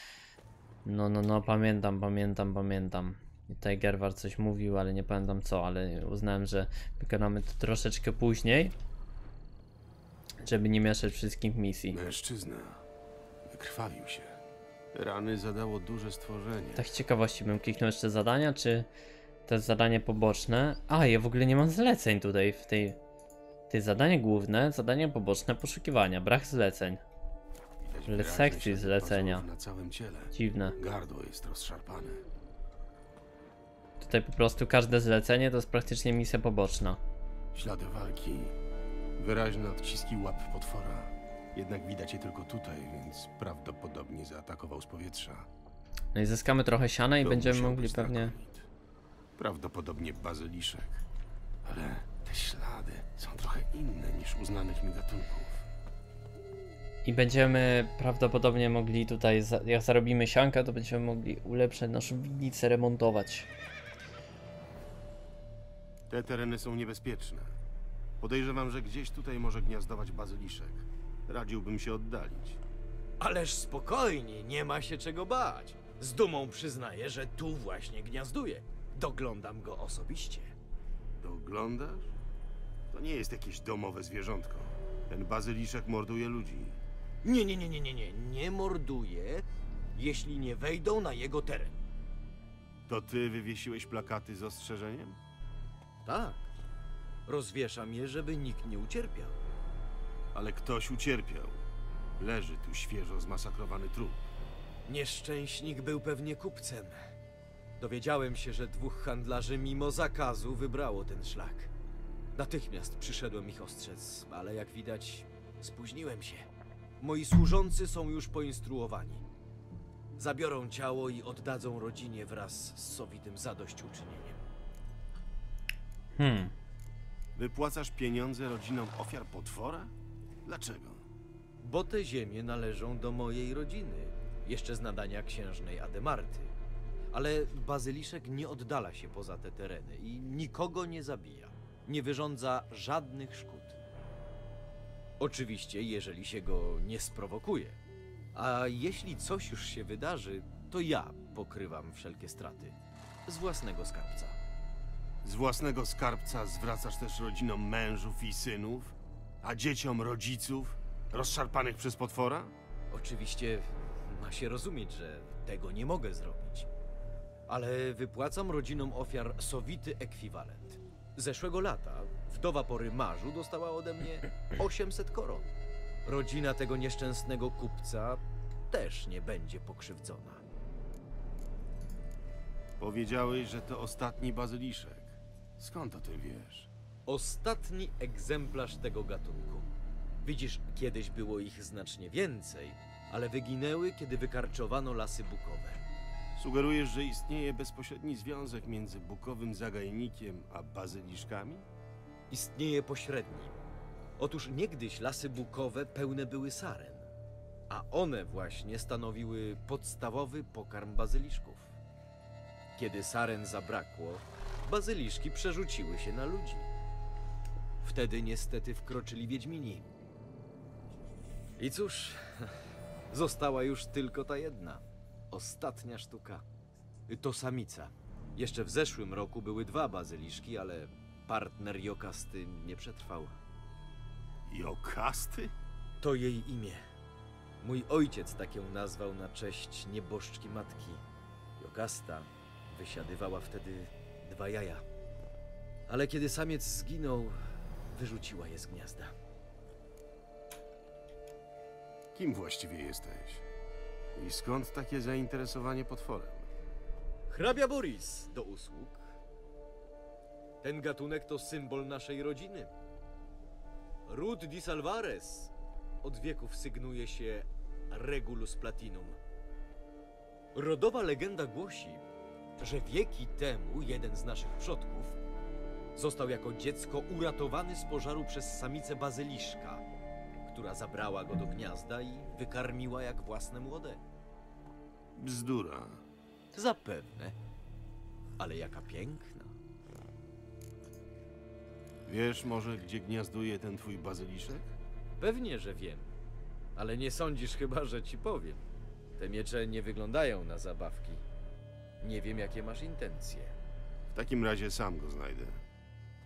No, no, no, pamiętam, pamiętam, pamiętam. Tutaj Gerwar coś mówił, ale nie pamiętam co, ale uznałem, że wykonamy to troszeczkę później. Żeby nie mieszać wszystkich misji. Mężczyzna wykrwawił się. Rany zadało duże stworzenie. Tak z ciekawości bym kliknął jeszcze zadania, czy to jest zadanie poboczne? A, ja w ogóle nie mam zleceń tutaj w tej... Tej zadanie główne, zadanie poboczne, poszukiwania, brak zleceń. Wyraźne sekcji zlecenia. Na całym ciele. Dziwne. Gardło jest rozszarpane. Tutaj po prostu każde zlecenie to jest praktycznie misja poboczna. Ślady walki. Wyraźne odciski łap potwora. Jednak widać je tylko tutaj, więc prawdopodobnie zaatakował z powietrza. No i zyskamy trochę siana i To będziemy mogli być pewnie... Prawdopodobnie bazyliszek. Ale te ślady są trochę inne niż uznanych mi gatunków. I będziemy prawdopodobnie mogli tutaj, jak zarobimy sianka, to będziemy mogli ulepszać naszą winnicę, remontować. Te tereny są niebezpieczne. Podejrzewam, że gdzieś tutaj może gniazdować bazyliszek. Radziłbym się oddalić. Ależ spokojnie, nie ma się czego bać. Z dumą przyznaję, że tu właśnie gniazduje. Doglądam go osobiście. Doglądasz? To nie jest jakieś domowe zwierzątko. Ten bazyliszek morduje ludzi. Nie, nie, nie, nie, nie, nie, nie morduje, jeśli nie wejdą na jego teren. To ty wywiesiłeś plakaty z ostrzeżeniem? Tak. Rozwieszam je, żeby nikt nie ucierpiał. Ale ktoś ucierpiał. Leży tu świeżo zmasakrowany trup. Nieszczęśnik był pewnie kupcem. Dowiedziałem się, że dwóch handlarzy mimo zakazu wybrało ten szlak. Natychmiast przyszedłem ich ostrzec, ale jak widać, spóźniłem się. Moi służący są już poinstruowani. Zabiorą ciało i oddadzą rodzinie wraz z sowitym zadośćuczynieniem. Hmm. Wypłacasz pieniądze rodzinom ofiar potwora? Dlaczego? Bo te ziemie należą do mojej rodziny, jeszcze z nadania księżnej Ademarty. Ale bazyliszek nie oddala się poza te tereny i nikogo nie zabija. Nie wyrządza żadnych szkód. Oczywiście, jeżeli się go nie sprowokuje. A jeśli coś już się wydarzy, to ja pokrywam wszelkie straty. Z własnego skarbca. Z własnego skarbca zwracasz też rodzinom mężów i synów, a dzieciom rodziców rozszarpanych przez potwora? Oczywiście ma się rozumieć, że tego nie mogę zrobić. Ale wypłacam rodzinom ofiar sowity ekwiwalent. Zeszłego lata wdowa po rymarzu dostała ode mnie [clears throat] 800 koron. Rodzina tego nieszczęsnego kupca też nie będzie pokrzywdzona. Powiedziałeś, że to ostatni bazyliszek. Skąd o tym wiesz? Ostatni egzemplarz tego gatunku. Widzisz, kiedyś było ich znacznie więcej, ale wyginęły, kiedy wykarczowano lasy bukowe. Sugerujesz, że istnieje bezpośredni związek między bukowym zagajnikiem a bazyliszkami? istnieje pośredni. Otóż niegdyś lasy bukowe pełne były saren, a one właśnie stanowiły podstawowy pokarm bazyliszków. Kiedy saren zabrakło, bazyliszki przerzuciły się na ludzi. Wtedy niestety wkroczyli Wiedźmini. I cóż, została już tylko ta jedna. Ostatnia sztuka. To samica. Jeszcze w zeszłym roku były dwa bazyliszki, ale partner Jokasty nie przetrwał. Jokasty? To jej imię. Mój ojciec tak ją nazwał na cześć nieboszczki matki. Jokasta wysiadywała wtedy dwa jaja. Ale kiedy samiec zginął, wyrzuciła je z gniazda. Kim właściwie jesteś? I skąd takie zainteresowanie potworem? Hrabia Boris do usług. Ten gatunek to symbol naszej rodziny. Ród di Salvares od wieków sygnuje się Regulus Platinum. Rodowa legenda głosi, że wieki temu jeden z naszych przodków został jako dziecko uratowany z pożaru przez samicę bazyliszka, która zabrała go do gniazda i wykarmiła jak własne młode. Bzdura. Zapewne. Ale jaka piękna. Wiesz może, gdzie gniazduje ten twój bazyliszek? Pewnie, że wiem. Ale nie sądzisz chyba, że ci powiem. Te miecze nie wyglądają na zabawki. Nie wiem, jakie masz intencje. W takim razie sam go znajdę.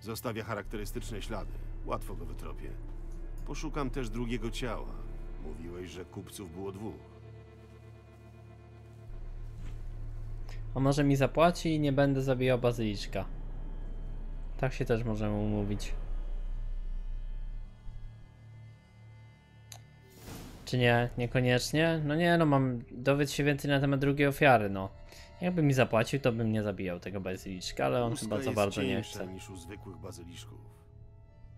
Zostawia charakterystyczne ślady. Łatwo go wytropię. Poszukam też drugiego ciała. Mówiłeś, że kupców było dwóch. A może mi zapłaci i nie będę zabijał bazyliczka. Tak się też możemy umówić. Czy nie? Niekoniecznie? No nie, no mam dowiedzieć się więcej na temat drugiej ofiary, no. Jakby mi zapłacił, to bym nie zabijał tego bazyliczka, ale on Łuska chyba za bardzo nie chce. niż u zwykłych bazyliszków.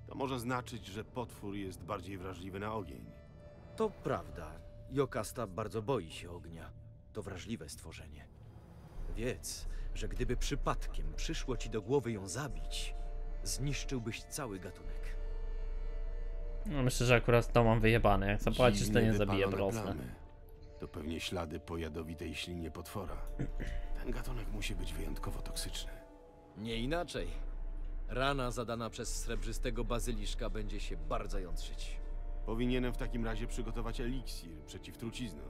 To może znaczyć, że potwór jest bardziej wrażliwy na ogień. To prawda. Jokasta bardzo boi się ognia. To wrażliwe stworzenie. Wiedz, że gdyby przypadkiem przyszło ci do głowy ją zabić, zniszczyłbyś cały gatunek. No myślę, że akurat to mam wyjebane. Jak zapłacisz, to nie zabiję plamy. To pewnie ślady po jadowitej ślinie potwora. [clears throat] Ten gatunek musi być wyjątkowo toksyczny. Nie inaczej. Rana zadana przez srebrzystego bazyliszka będzie się bardzo jątrzyć. Powinienem w takim razie przygotować eliksir przeciw truciznom.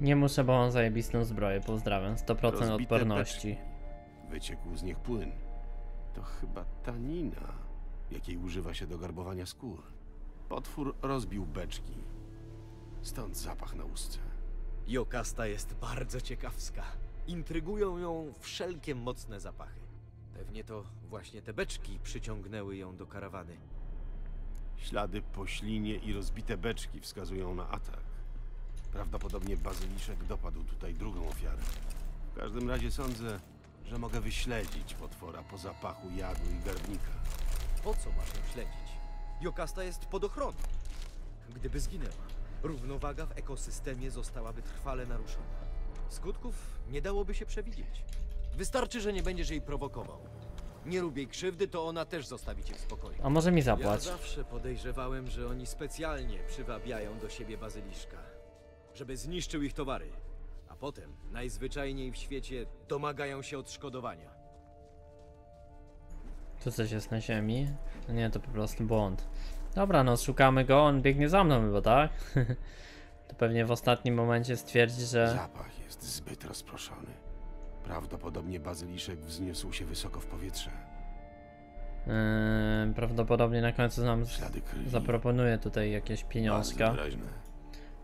Nie muszę, bo mam zajebistą zbroję. Pozdrawiam. 100% Rozbite odporności. beczki. Wyciekł z nich płyn. To chyba tanina, jakiej używa się do garbowania skór. Potwór rozbił beczki. Stąd zapach na ustce. Jokasta jest bardzo ciekawska. Intrygują ją wszelkie mocne zapachy. Pewnie to właśnie te beczki przyciągnęły ją do karawany. Ślady po ślinie i rozbite beczki wskazują na atak. Prawdopodobnie bazyliszek dopadł tutaj drugą ofiarę. W każdym razie sądzę, że mogę wyśledzić potwora po zapachu jadu i garbnika. Po co masz ją śledzić? Jokasta jest pod ochroną. Gdyby zginęła, równowaga w ekosystemie zostałaby trwale naruszona. Skutków nie dałoby się przewidzieć. Wystarczy, że nie będziesz jej prowokował. Nie rób jej krzywdy, to ona też zostawi cię w spokoju. A może mi Ja zapłać? zawsze podejrzewałem, że oni specjalnie przywabiają do siebie bazyliszka, żeby zniszczył ich towary, a potem najzwyczajniej w świecie domagają się odszkodowania. Tu coś jest na ziemi? No nie, to po prostu błąd. Dobra, no szukamy go, on biegnie za mną chyba, tak? [laughs] to pewnie w ostatnim momencie stwierdzi, że... Zapach jest zbyt rozproszony. Prawdopodobnie bazyliszek wzniósł się wysoko w powietrze. Yy, prawdopodobnie na końcu nam zaproponuje tutaj jakieś pieniążka.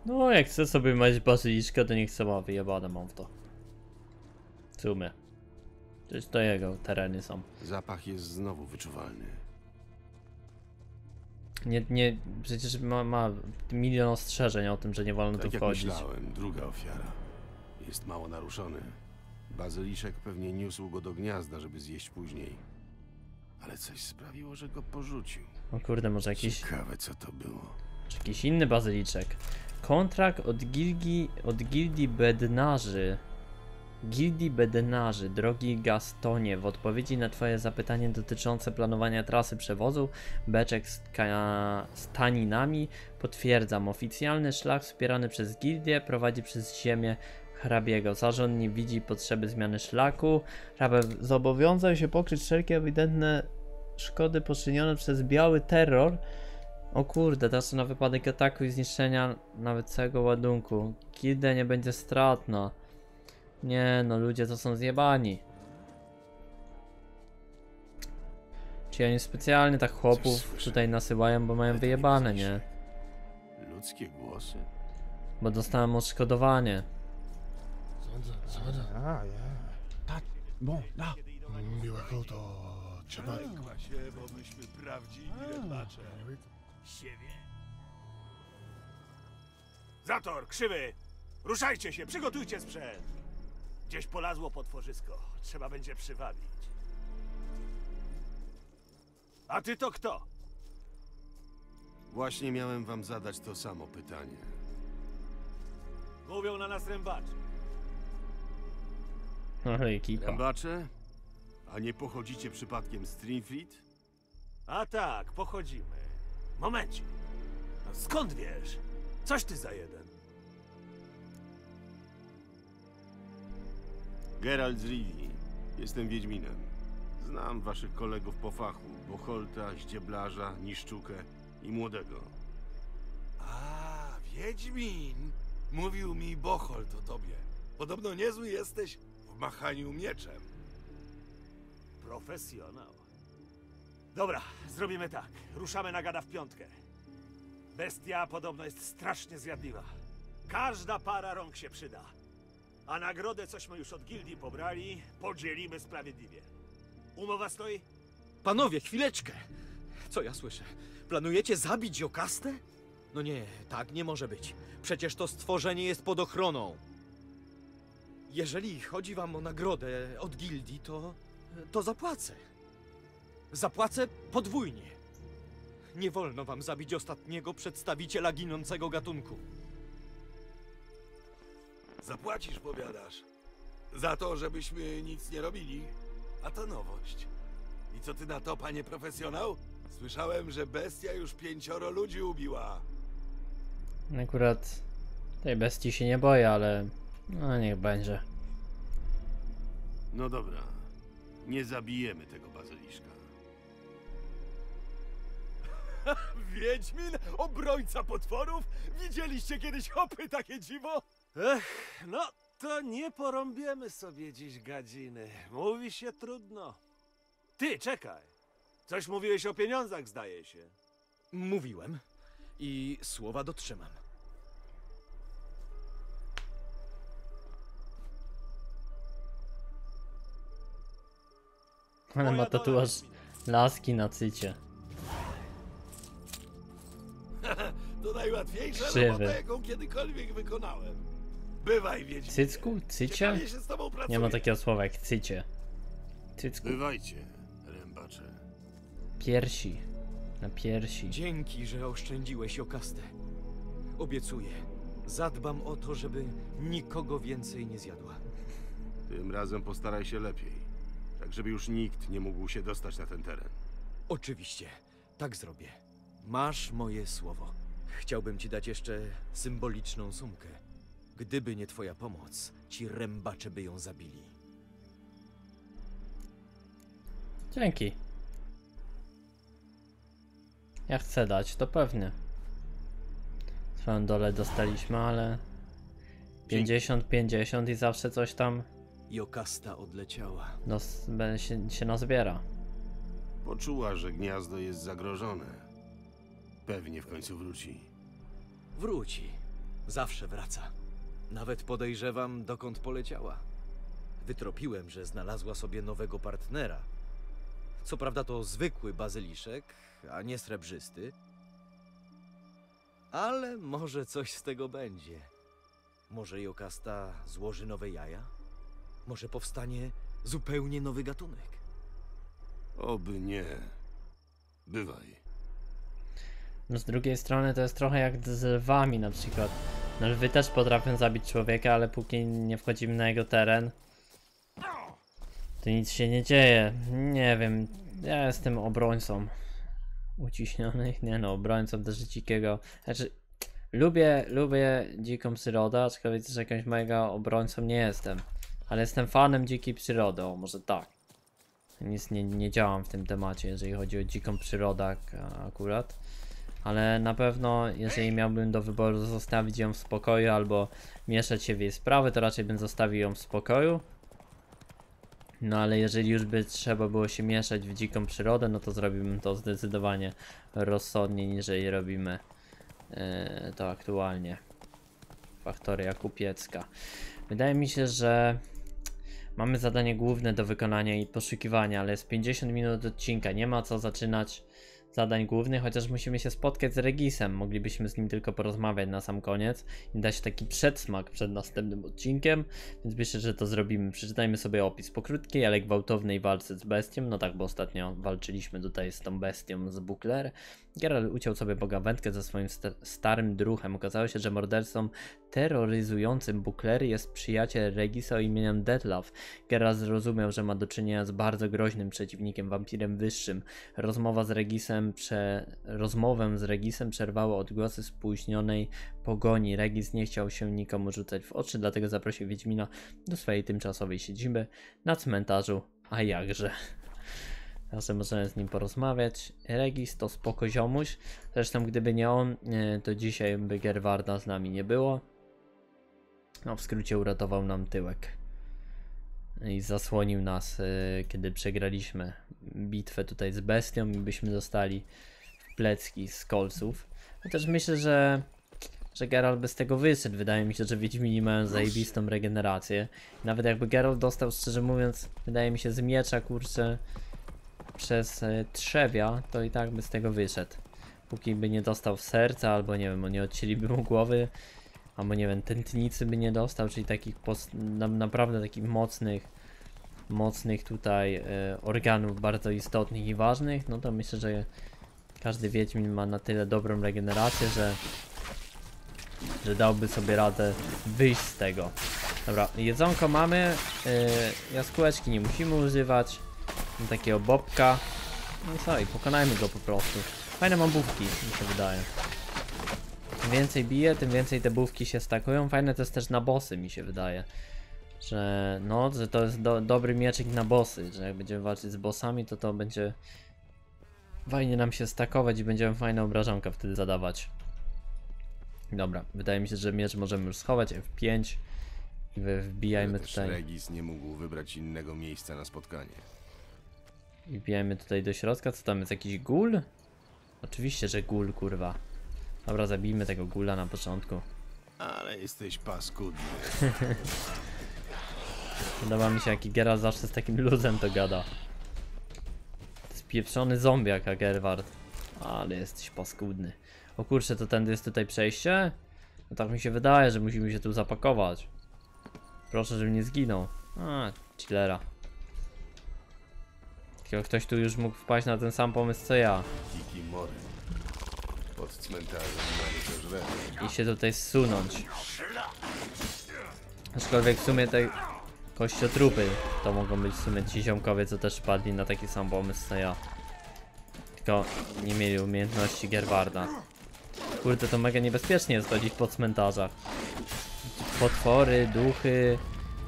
No, jak chce sobie mieć bazyliszkę, to niech sobie ma wyjebane mam w to. W sumie. Przecież to jego tereny są. Zapach jest znowu wyczuwalny. Nie, nie, przecież ma, ma milion ostrzeżeń o tym, że nie wolno Tak tu jak wchodzić. myślałem, druga ofiara. Jest mało naruszony. Bazyliszek pewnie niósł go do gniazda, żeby zjeść później. Ale coś sprawiło, że go porzucił. O kurde, może jakiś, Ciekawe, co to było. czy jakiś inny bazyliczek. Kontrakt od gildii, od gildii bednarzy. Gildii bednarzy, drogi Gastonie, w odpowiedzi na twoje zapytanie dotyczące planowania trasy przewozu beczek z, z taninami, potwierdzam, oficjalny szlak wspierany przez gildię prowadzi przez ziemię hrabiego. Zarząd nie widzi potrzeby zmiany szlaku. Hrabia zobowiązał się pokryć wszelkie ewidentne szkody poczynione przez biały terror. O kurde, to na wypadek ataku i zniszczenia nawet całego ładunku. Gildia nie będzie stratna. Nie no, ludzie to są zjebani. Czy oni specjalnie tak chłopów tutaj nasyłają, bo mają to wyjebane, nie? Ludzkie głosy? Bo dostałem odszkodowanie. Ah, yeah. Tak, bon, là. Miłego do ciebie. się, bo myśmy prawdziwi rybacze. Zator, krzywy! Ruszajcie się, przygotujcie sprzęt! Gdzieś polazło potworzysko. Trzeba będzie przywabić. A ty to kto? Właśnie miałem wam zadać to samo pytanie. Mówią na nas rębacze. Ale ekipa. Rębacze? A nie pochodzicie przypadkiem z Trinfleet? A tak, pochodzimy. Momencie. No skąd wiesz? Coś ty za jeden. Geralt z Rivii. Jestem Wiedźminem. Znam waszych kolegów po fachu. Bocholta, Ździeblarza, Niszczukę i Młodego. A, Wiedźmin! Mówił mi Bocholt o tobie. Podobno niezły jesteś w machaniu mieczem. Profesjonał. Dobra, zrobimy tak. Ruszamy na gada w piątkę. Bestia podobno jest strasznie zjadliwa. Każda para rąk się przyda. A nagrodę, cośmy już od gildii pobrali, podzielimy sprawiedliwie. Umowa stoi? Panowie, chwileczkę! Co ja słyszę? Planujecie zabić Jokastę? No nie, tak nie może być. Przecież to stworzenie jest pod ochroną. Jeżeli chodzi wam o nagrodę od gildii, to. to zapłacę. Zapłacę podwójnie. Nie wolno wam zabić ostatniego przedstawiciela ginącego gatunku. Zapłacisz, powiadasz. Za to, żebyśmy nic nie robili. A to nowość. I co ty na to, panie profesjonał? Słyszałem, że bestia już pięcioro ludzi ubiła. Akurat tej bestii się nie boję, ale no niech będzie. No dobra. Nie zabijemy tego bazyliszka. [laughs] Wiedźmin? Obrońca potworów? Widzieliście kiedyś hopy takie dziwo? Ech, no to nie porąbiemy sobie dziś gadziny. Mówi się trudno. Ty, czekaj. Coś mówiłeś o pieniądzach, zdaje się. Mówiłem i słowa dotrzymam. Ale ma tatuaż laski na cycie. [laughs] To najłatwiejsza Krzywy. robota, jaką kiedykolwiek wykonałem. Bywaj, Wiedźmin. Cycku? Cycie? Ciekawie się z tobą. Nie ma takiego słowa jak cycie. Cycku. Bywajcie, rębacze. Piersi. Na piersi. Dzięki, że oszczędziłeś Jokastę. Obiecuję, zadbam o to, żeby nikogo więcej nie zjadła. Tym razem postaraj się lepiej. Tak, żeby już nikt nie mógł się dostać na ten teren. Oczywiście, tak zrobię. Masz moje słowo. Chciałbym ci dać jeszcze symboliczną sumkę. Gdyby nie twoja pomoc, ci rębacze by ją zabili. Dzięki. Ja chcę dać, to pewnie. Swoją dole dostaliśmy, ale 50-50 i zawsze coś tam Jokasta odleciała. nos, się, się nazbiera. Poczuła, że gniazdo jest zagrożone. Pewnie w końcu wróci. Wróci. Zawsze wraca. Nawet podejrzewam, dokąd poleciała. Wytropiłem, że znalazła sobie nowego partnera. Co prawda to zwykły bazyliszek, a nie srebrzysty. Ale może coś z tego będzie. Może Jokasta złoży nowe jaja? Może powstanie zupełnie nowy gatunek? Oby nie. Bywaj. No z drugiej strony to jest trochę jak z lwami na przykład. No lwy też potrafią zabić człowieka, ale póki nie wchodzimy na jego teren, to nic się nie dzieje. Nie wiem, ja jestem obrońcą uciśnionych, nie no, obrońcą też dzikiego. Znaczy, Lubię, lubię dziką przyrodę, aczkolwiek też jakimś mega obrońcą nie jestem. Ale jestem fanem dzikiej przyrody, o może tak. Nic nie, nie działam w tym temacie, jeżeli chodzi o dziką przyrodę ak- akurat. Ale na pewno, jeżeli miałbym do wyboru zostawić ją w spokoju albo mieszać się w jej sprawy, to raczej bym zostawił ją w spokoju. No ale jeżeli już by trzeba było się mieszać w dziką przyrodę, no to zrobiłbym to zdecydowanie rozsądniej, niżeli robimy e, to aktualnie. Faktoria kupiecka. Wydaje mi się, że mamy zadanie główne do wykonania i poszukiwania, ale jest 50 minut odcinka, nie ma co zaczynać zadań głównych, chociaż musimy się spotkać z Regisem. Moglibyśmy z nim tylko porozmawiać na sam koniec i dać taki przedsmak przed następnym odcinkiem, więc myślę, że to zrobimy. Przeczytajmy sobie opis po krótkiej, ale gwałtownej walce z bestią. No tak, bo ostatnio walczyliśmy tutaj z tą bestią z Bukler. Geralt uciął sobie pogawędkę ze swoim sta- starym druhem. Okazało się, że mordercą terroryzującym Buklery jest przyjaciel Regisa o imieniu Detlaf. Geralt zrozumiał, że ma do czynienia z bardzo groźnym przeciwnikiem, wampirem wyższym. Rozmowa z Regisem prze... Rozmowę z Regisem przerwały odgłosy spóźnionej pogoni. Regis nie chciał się nikomu rzucać w oczy, dlatego zaprosił Wiedźmina do swojej tymczasowej siedziby na cmentarzu. A jakże. Teraz możemy z nim porozmawiać. Regis to spoko ziomuś. Zresztą gdyby nie on, e, to dzisiaj by Gerwarda z nami nie było. No w skrócie uratował nam tyłek. I zasłonił nas, e, kiedy przegraliśmy bitwę tutaj z bestią i byśmy dostali w plecki z kolców. Chociaż myślę, że że Geralt by z tego wyszedł. Wydaje mi się, że Wiedźmini mają zajebistą regenerację. Nawet jakby Geralt dostał, szczerze mówiąc, wydaje mi się, z miecza, kurczę, przez e, trzewia, to i tak by z tego wyszedł. Póki by nie dostał w serce, albo nie wiem, nie odcięliby mu głowy, albo nie wiem, tętnicy by nie dostał, czyli takich na, naprawdę takich mocnych, mocnych tutaj e, organów bardzo istotnych i ważnych, no to myślę, że każdy Wiedźmin ma na tyle dobrą regenerację, że że dałby sobie radę wyjść z tego. Dobra, jedzonko mamy, yy, jaskółeczki nie musimy używać, takiego bobka, no i co, i pokonajmy go po prostu. Fajne mam bówki, mi się wydaje. Im więcej bije, tym więcej te bówki się stakują. Fajne to jest też na bossy, mi się wydaje. Że no, że to jest do, dobry mieczyk na bossy, że jak będziemy walczyć z bossami, to to będzie fajnie nam się stakować i będziemy fajne obrażonka wtedy zadawać. Dobra, wydaje mi się, że miecz możemy już schować F5 i wbijajmy tutaj, Regis nie mógł wybrać innego miejsca na spotkanie. I wbijajmy tutaj do środka. Co tam jest, jakiś gul? Oczywiście, że gul, kurwa. Dobra, zabijmy tego gula na początku. Ale jesteś paskudny. [laughs] Podoba mi się, jaki Geralt zawsze z takim luzem to gada. To jest pieprzony zombiak, Gerward. Ale jesteś paskudny. O kurczę, to tędy jest tutaj przejście? No tak mi się wydaje, że musimy się tu zapakować. Proszę, żeby nie zginął. A, chillera. Tylko ktoś tu już mógł wpaść na ten sam pomysł co ja. Pod cmentarzem. I się tutaj zsunąć. Aczkolwiek w sumie te kościotrupy to mogą być w sumie ci ziomkowie, co też wpadli na taki sam pomysł co ja. Tylko nie mieli umiejętności Gerwarda. Kurde, to mega niebezpiecznie jest chodzić po cmentarzach. Potwory, duchy,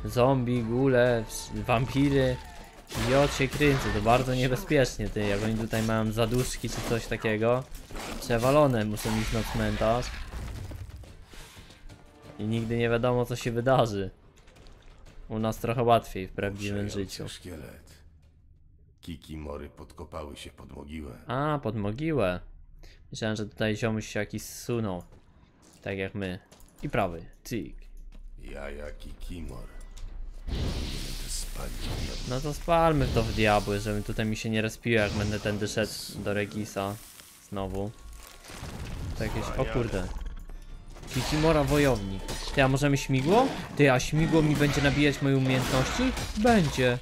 zombie, gule, wampiry. Jocie kręcę, to bardzo niebezpiecznie, ty, jak oni tutaj mają zaduszki czy coś takiego. Przewalone muszą iść na cmentarz. I nigdy nie wiadomo co się wydarzy. U nas trochę łatwiej w prawdziwym Przejący życiu. szkielet. Kiki Mory podkopały się pod mogiłę. A, pod mogiłę. Myślałem, że tutaj ziomuś się jakiś zsunął. Tak jak my. I prawy. Cyk. Jaja Kiki No to spalmy to w diabły, żeby tutaj mi się nie respiło, jak będę tędy szedł do Regisa. Znowu. To jakieś... O kurde. Kikimora wojownik. Ty, a możemy śmigło? Ty, a śmigło mi będzie nabijać moje umiejętności? Będzie.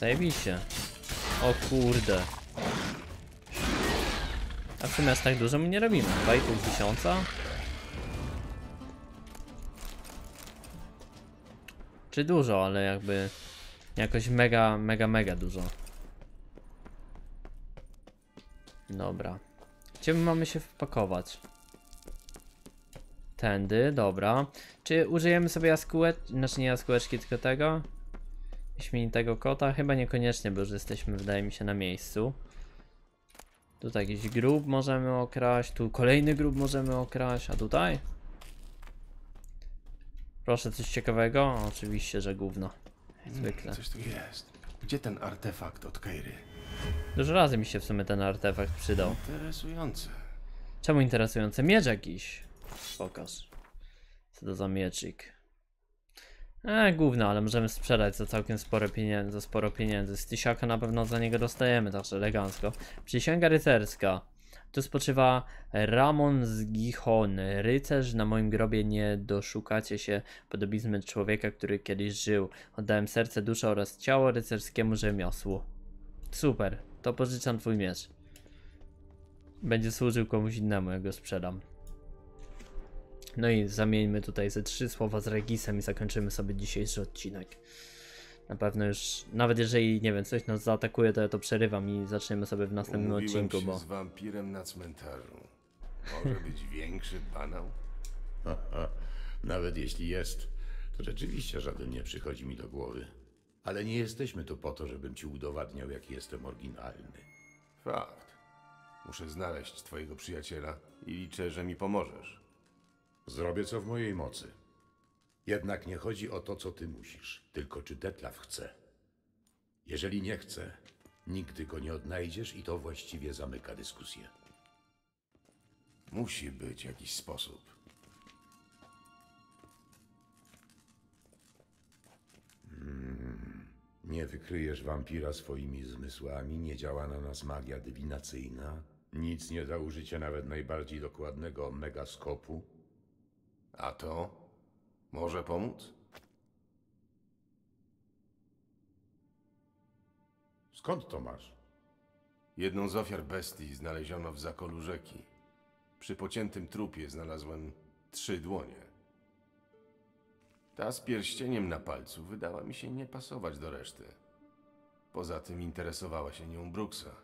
Zajebiście. O kurde. A w sumie aż tak dużo my nie robimy. 2,5 tysiąca? Czy dużo, ale jakby jakoś mega, mega, mega dużo. Dobra. Gdzie my mamy się wpakować? Tędy, dobra. Czy użyjemy sobie jaskółeczki, znaczy nie jaskółeczki, tylko tego? Śmienitego kota? Chyba niekoniecznie, bo już jesteśmy, wydaje mi się, na miejscu. Tutaj jakiś grób możemy okraść, tu kolejny grób możemy okraść, a tutaj? Proszę, coś ciekawego? Oczywiście, że gówno. Jak zwykle. Coś tu jest. Gdzie ten artefakt od Keiry? Dużo razy mi się w sumie ten artefakt przydał. Interesujące. Czemu interesujące? Miecz jakiś. Pokaż. Co to za mieczyk? E, gówno, ale możemy sprzedać za całkiem spore pieniędzy, za sporo pieniędzy. Z tysiaka na pewno za niego dostajemy, także elegancko. Przysięga rycerska. Tu spoczywa Ramon z Gichon. Rycerz, na moim grobie nie doszukacie się podobizny człowieka, który kiedyś żył. Oddałem serce, duszę oraz ciało rycerskiemu rzemiosłu. Super, to pożyczam twój miecz. Będzie służył komuś innemu, jak go sprzedam. No i zamieńmy tutaj ze trzy słowa z Regisem i zakończymy sobie dzisiejszy odcinek. Na pewno już, nawet jeżeli, nie wiem, coś nas zaatakuje, to ja to przerywam i zaczniemy sobie w następnym Umówiłem odcinku, się bo... z wampirem na cmentarzu. Może być większy banał? [laughs] Nawet jeśli jest, to rzeczywiście żaden nie przychodzi mi do głowy. Ale nie jesteśmy tu po to, żebym ci udowadniał, jaki jestem oryginalny. Fakt. Muszę znaleźć twojego przyjaciela i liczę, że mi pomożesz. Zrobię co w mojej mocy. Jednak nie chodzi o to, co ty musisz, tylko czy Detlaf chce. Jeżeli nie chce, nigdy go nie odnajdziesz i to właściwie zamyka dyskusję. Musi być jakiś sposób. Nie wykryjesz wampira swoimi zmysłami, nie działa na nas magia dywinacyjna, nic nie da użycia nawet najbardziej dokładnego megaskopu. A to może pomóc? Skąd to masz? Jedną z ofiar bestii znaleziono w zakolu rzeki. Przy pociętym trupie znalazłem trzy dłonie. Ta z pierścieniem na palcu wydała mi się nie pasować do reszty. Poza tym interesowała się nią Brooksa.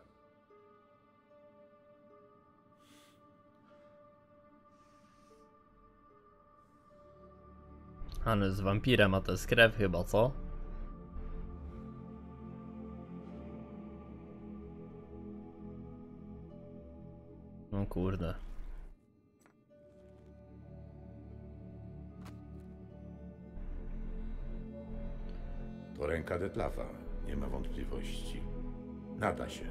No z wampirem, a to jest krew chyba, co? No kurde. To ręka Detlafa, nie ma wątpliwości. Nada się.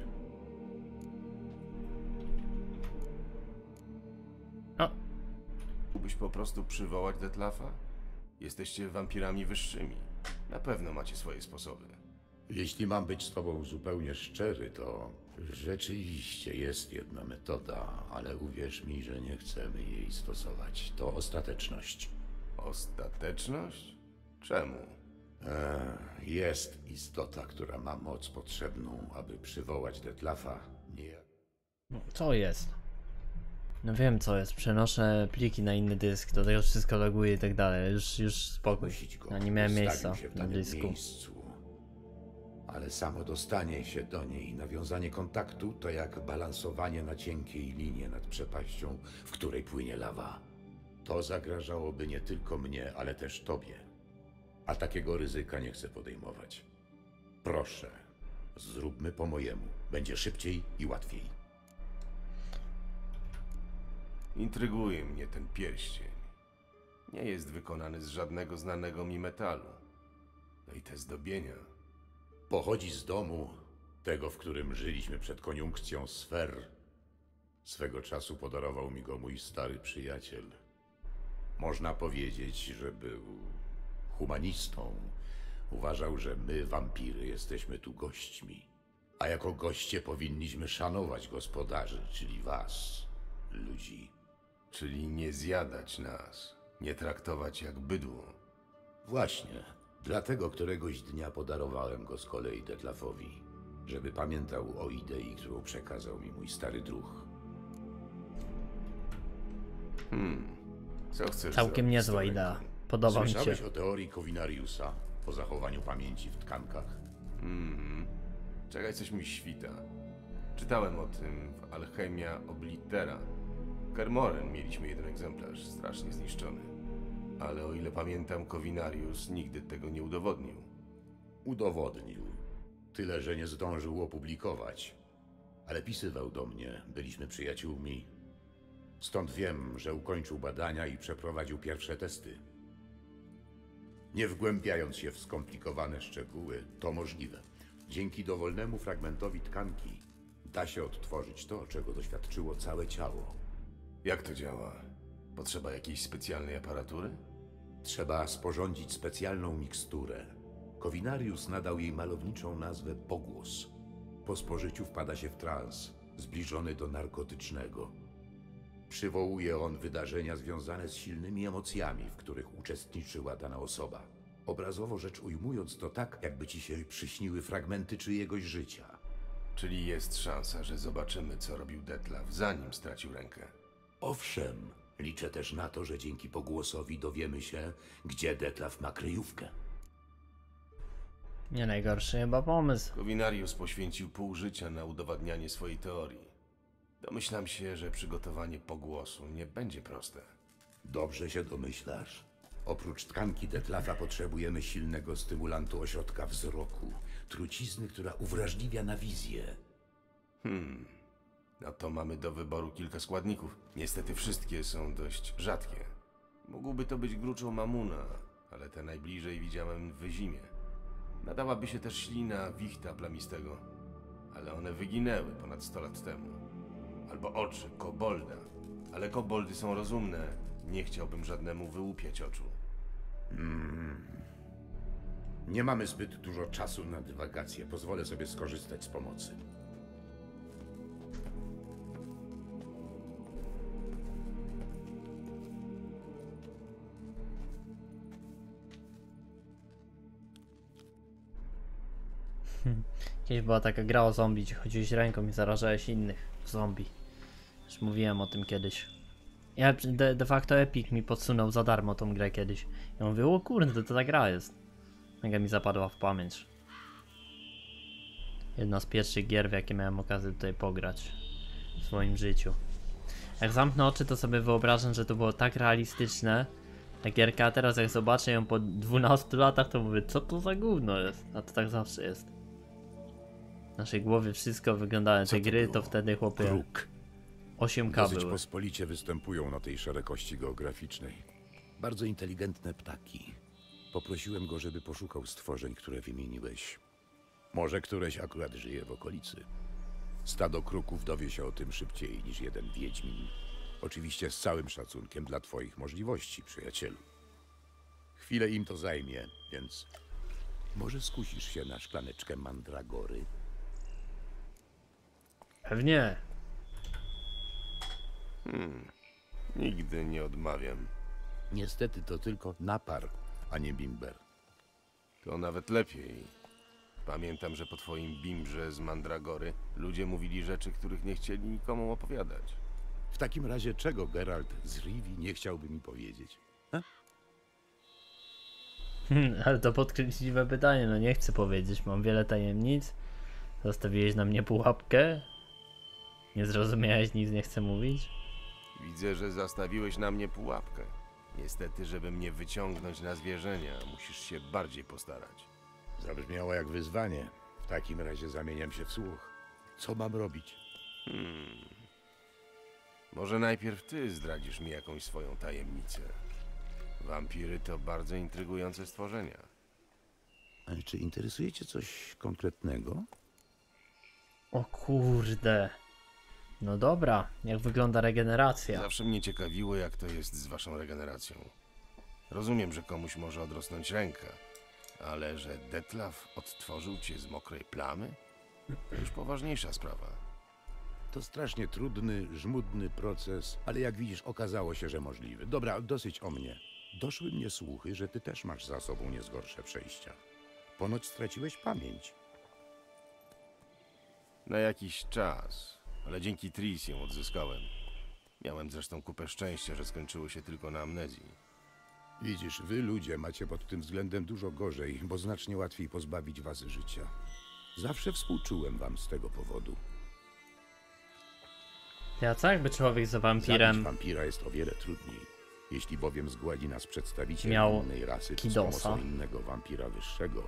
O, Mógłbyś po prostu przywołać Detlafa? Jesteście wampirami wyższymi. Na pewno macie swoje sposoby. Jeśli mam być z tobą zupełnie szczery, to rzeczywiście jest jedna metoda, ale uwierz mi, że nie chcemy jej stosować. To ostateczność. Ostateczność? Czemu? Eee, jest istota, która ma moc potrzebną, aby przywołać Detlafa. Nie. co jest? No wiem co jest, przenoszę pliki na inny dysk, to tego wszystko loguje i tak dalej, już, już spokój. Ja nie miałem miejsca na dysku. miejscu. Ale samo dostanie się do niej i nawiązanie kontaktu to jak balansowanie na cienkiej linie nad przepaścią, w której płynie lawa. To zagrażałoby nie tylko mnie, ale też tobie. A takiego ryzyka nie chcę podejmować. Proszę, zróbmy po mojemu. Będzie szybciej i łatwiej. Intryguje mnie ten pierścień. Nie jest wykonany z żadnego znanego mi metalu. No i te zdobienia. Pochodzi z domu, tego, w którym żyliśmy przed koniunkcją sfer. Swego czasu podarował mi go mój stary przyjaciel. Można powiedzieć, że był humanistą. Uważał, że my, wampiry, jesteśmy tu gośćmi. A jako goście powinniśmy szanować gospodarzy, czyli was, ludzi. Czyli nie zjadać nas, nie traktować jak bydło. Właśnie. Dlatego któregoś dnia podarowałem go z kolei Detlafowi, żeby pamiętał o idei, którą przekazał mi mój stary druh. Co chcesz Całkiem zrobić niezła idea. Podoba mi się. Słyszałeś o teorii Kowinariusa, o zachowaniu pamięci w tkankach? Czekaj, coś mi świta. Czytałem o tym w Alchemia Oblitera. Kermoren mieliśmy jeden egzemplarz, strasznie zniszczony. Ale o ile pamiętam, Kovinarius nigdy tego nie udowodnił. Udowodnił. Tyle, że nie zdążył opublikować. Ale pisywał do mnie, byliśmy przyjaciółmi. Stąd wiem, że ukończył badania i przeprowadził pierwsze testy. Nie wgłębiając się w skomplikowane szczegóły, to możliwe. Dzięki dowolnemu fragmentowi tkanki da się odtworzyć to, czego doświadczyło całe ciało. Jak to działa? Potrzeba jakiejś specjalnej aparatury? Trzeba sporządzić specjalną miksturę. Kowinarius nadał jej malowniczą nazwę pogłos. Po spożyciu wpada się w trans, zbliżony do narkotycznego. Przywołuje on wydarzenia związane z silnymi emocjami, w których uczestniczyła dana osoba. Obrazowo rzecz ujmując to tak, jakby ci się przyśniły fragmenty czyjegoś życia. Czyli jest szansa, że zobaczymy, co robił Detlaf, zanim stracił rękę. Owszem, liczę też na to, że dzięki pogłosowi dowiemy się, gdzie Detlaf ma kryjówkę. Nie najgorszy chyba pomysł. Kovinarius poświęcił pół życia na udowadnianie swojej teorii. Domyślam się, że przygotowanie pogłosu nie będzie proste. Dobrze się domyślasz. Oprócz tkanki Detlafa potrzebujemy silnego stymulantu ośrodka wzroku, trucizny, która uwrażliwia na wizję. Hmm. No to mamy do wyboru kilka składników. Niestety wszystkie są dość rzadkie. Mógłby to być gruczoł mamuna, ale te najbliżej widziałem w wyzimie. Nadałaby się też ślina wichta plamistego, ale one wyginęły ponad 100 lat temu. Albo oczy kobolda, ale koboldy są rozumne. Nie chciałbym żadnemu wyłupiać oczu. Nie mamy zbyt dużo czasu na dywagację. Pozwolę sobie skorzystać z pomocy. [laughs] Kiedyś była taka gra o zombie, gdzie chodziłeś ręką i zarażałeś innych zombie. Już mówiłem o tym kiedyś. Ja de, de facto Epic mi podsunął za darmo tą grę kiedyś. Ja mówię, o kurde, to ta gra jest. Mega mi zapadła w pamięć. Jedna z pierwszych gier, w jakie miałem okazję tutaj pograć w swoim życiu. Jak zamknę oczy, to sobie wyobrażam, że to było tak realistyczne. Ta gierka, a teraz jak zobaczę ją po 12 latach, to mówię, co to za gówno jest? A to tak zawsze jest. Naszej głowie wszystko wyglądało, Co te to gry było? to wtedy chłopie Kruk. 8K Dosyć były. pospolicie występują na tej szerokości geograficznej. Bardzo inteligentne ptaki. Poprosiłem go, żeby poszukał stworzeń, które wymieniłeś. Może któreś akurat żyje w okolicy. Stado kruków dowie się o tym szybciej niż jeden wiedźmin. Oczywiście z całym szacunkiem dla twoich możliwości, przyjacielu. Chwilę im to zajmie, więc może skusisz się na szklaneczkę mandragory? Pewnie. Nigdy nie odmawiam. Niestety to tylko napar, a nie bimber. To nawet lepiej. Pamiętam, że po twoim bimbrze z Mandragory ludzie mówili rzeczy, których nie chcieli nikomu opowiadać. W takim razie czego Geralt z Rivi nie chciałby mi powiedzieć? Hmm, ale to podkreśliwe pytanie, no nie chcę powiedzieć, mam wiele tajemnic. Zostawiłeś na mnie pułapkę. Nie zrozumiałeś, nic nie chcę mówić. Widzę, że zastawiłeś na mnie pułapkę. Niestety, żeby mnie wyciągnąć na zwierzenia, musisz się bardziej postarać. Zabrzmiało jak wyzwanie. W takim razie zamieniam się w słuch. Co mam robić? Może najpierw ty zdradzisz mi jakąś swoją tajemnicę. Wampiry to bardzo intrygujące stworzenia. Ale czy interesuje cię coś konkretnego? O kurde. No dobra, jak wygląda regeneracja? Zawsze mnie ciekawiło, jak to jest z waszą regeneracją. Rozumiem, że komuś może odrosnąć ręka, ale że Detlaf odtworzył cię z mokrej plamy? To już poważniejsza sprawa. To strasznie trudny, żmudny proces, ale jak widzisz, okazało się, że możliwy. Dobra, dosyć o mnie. Doszły mnie słuchy, że ty też masz za sobą niezgorsze przejścia. Ponoć straciłeś pamięć. Na jakiś czas, ale dzięki Tris ją odzyskałem. Miałem zresztą kupę szczęścia, że skończyło się tylko na amnezji. Widzisz, wy ludzie macie pod tym względem dużo gorzej, bo znacznie łatwiej pozbawić was życia. Zawsze współczułem wam z tego powodu. Ja co jakby człowiek za Zabić wampirem wampira jest o wiele trudniej. Jeśli bowiem zgładzi nas przedstawiciel Miał innej rasy z kidosa. pomocą innego wampira wyższego,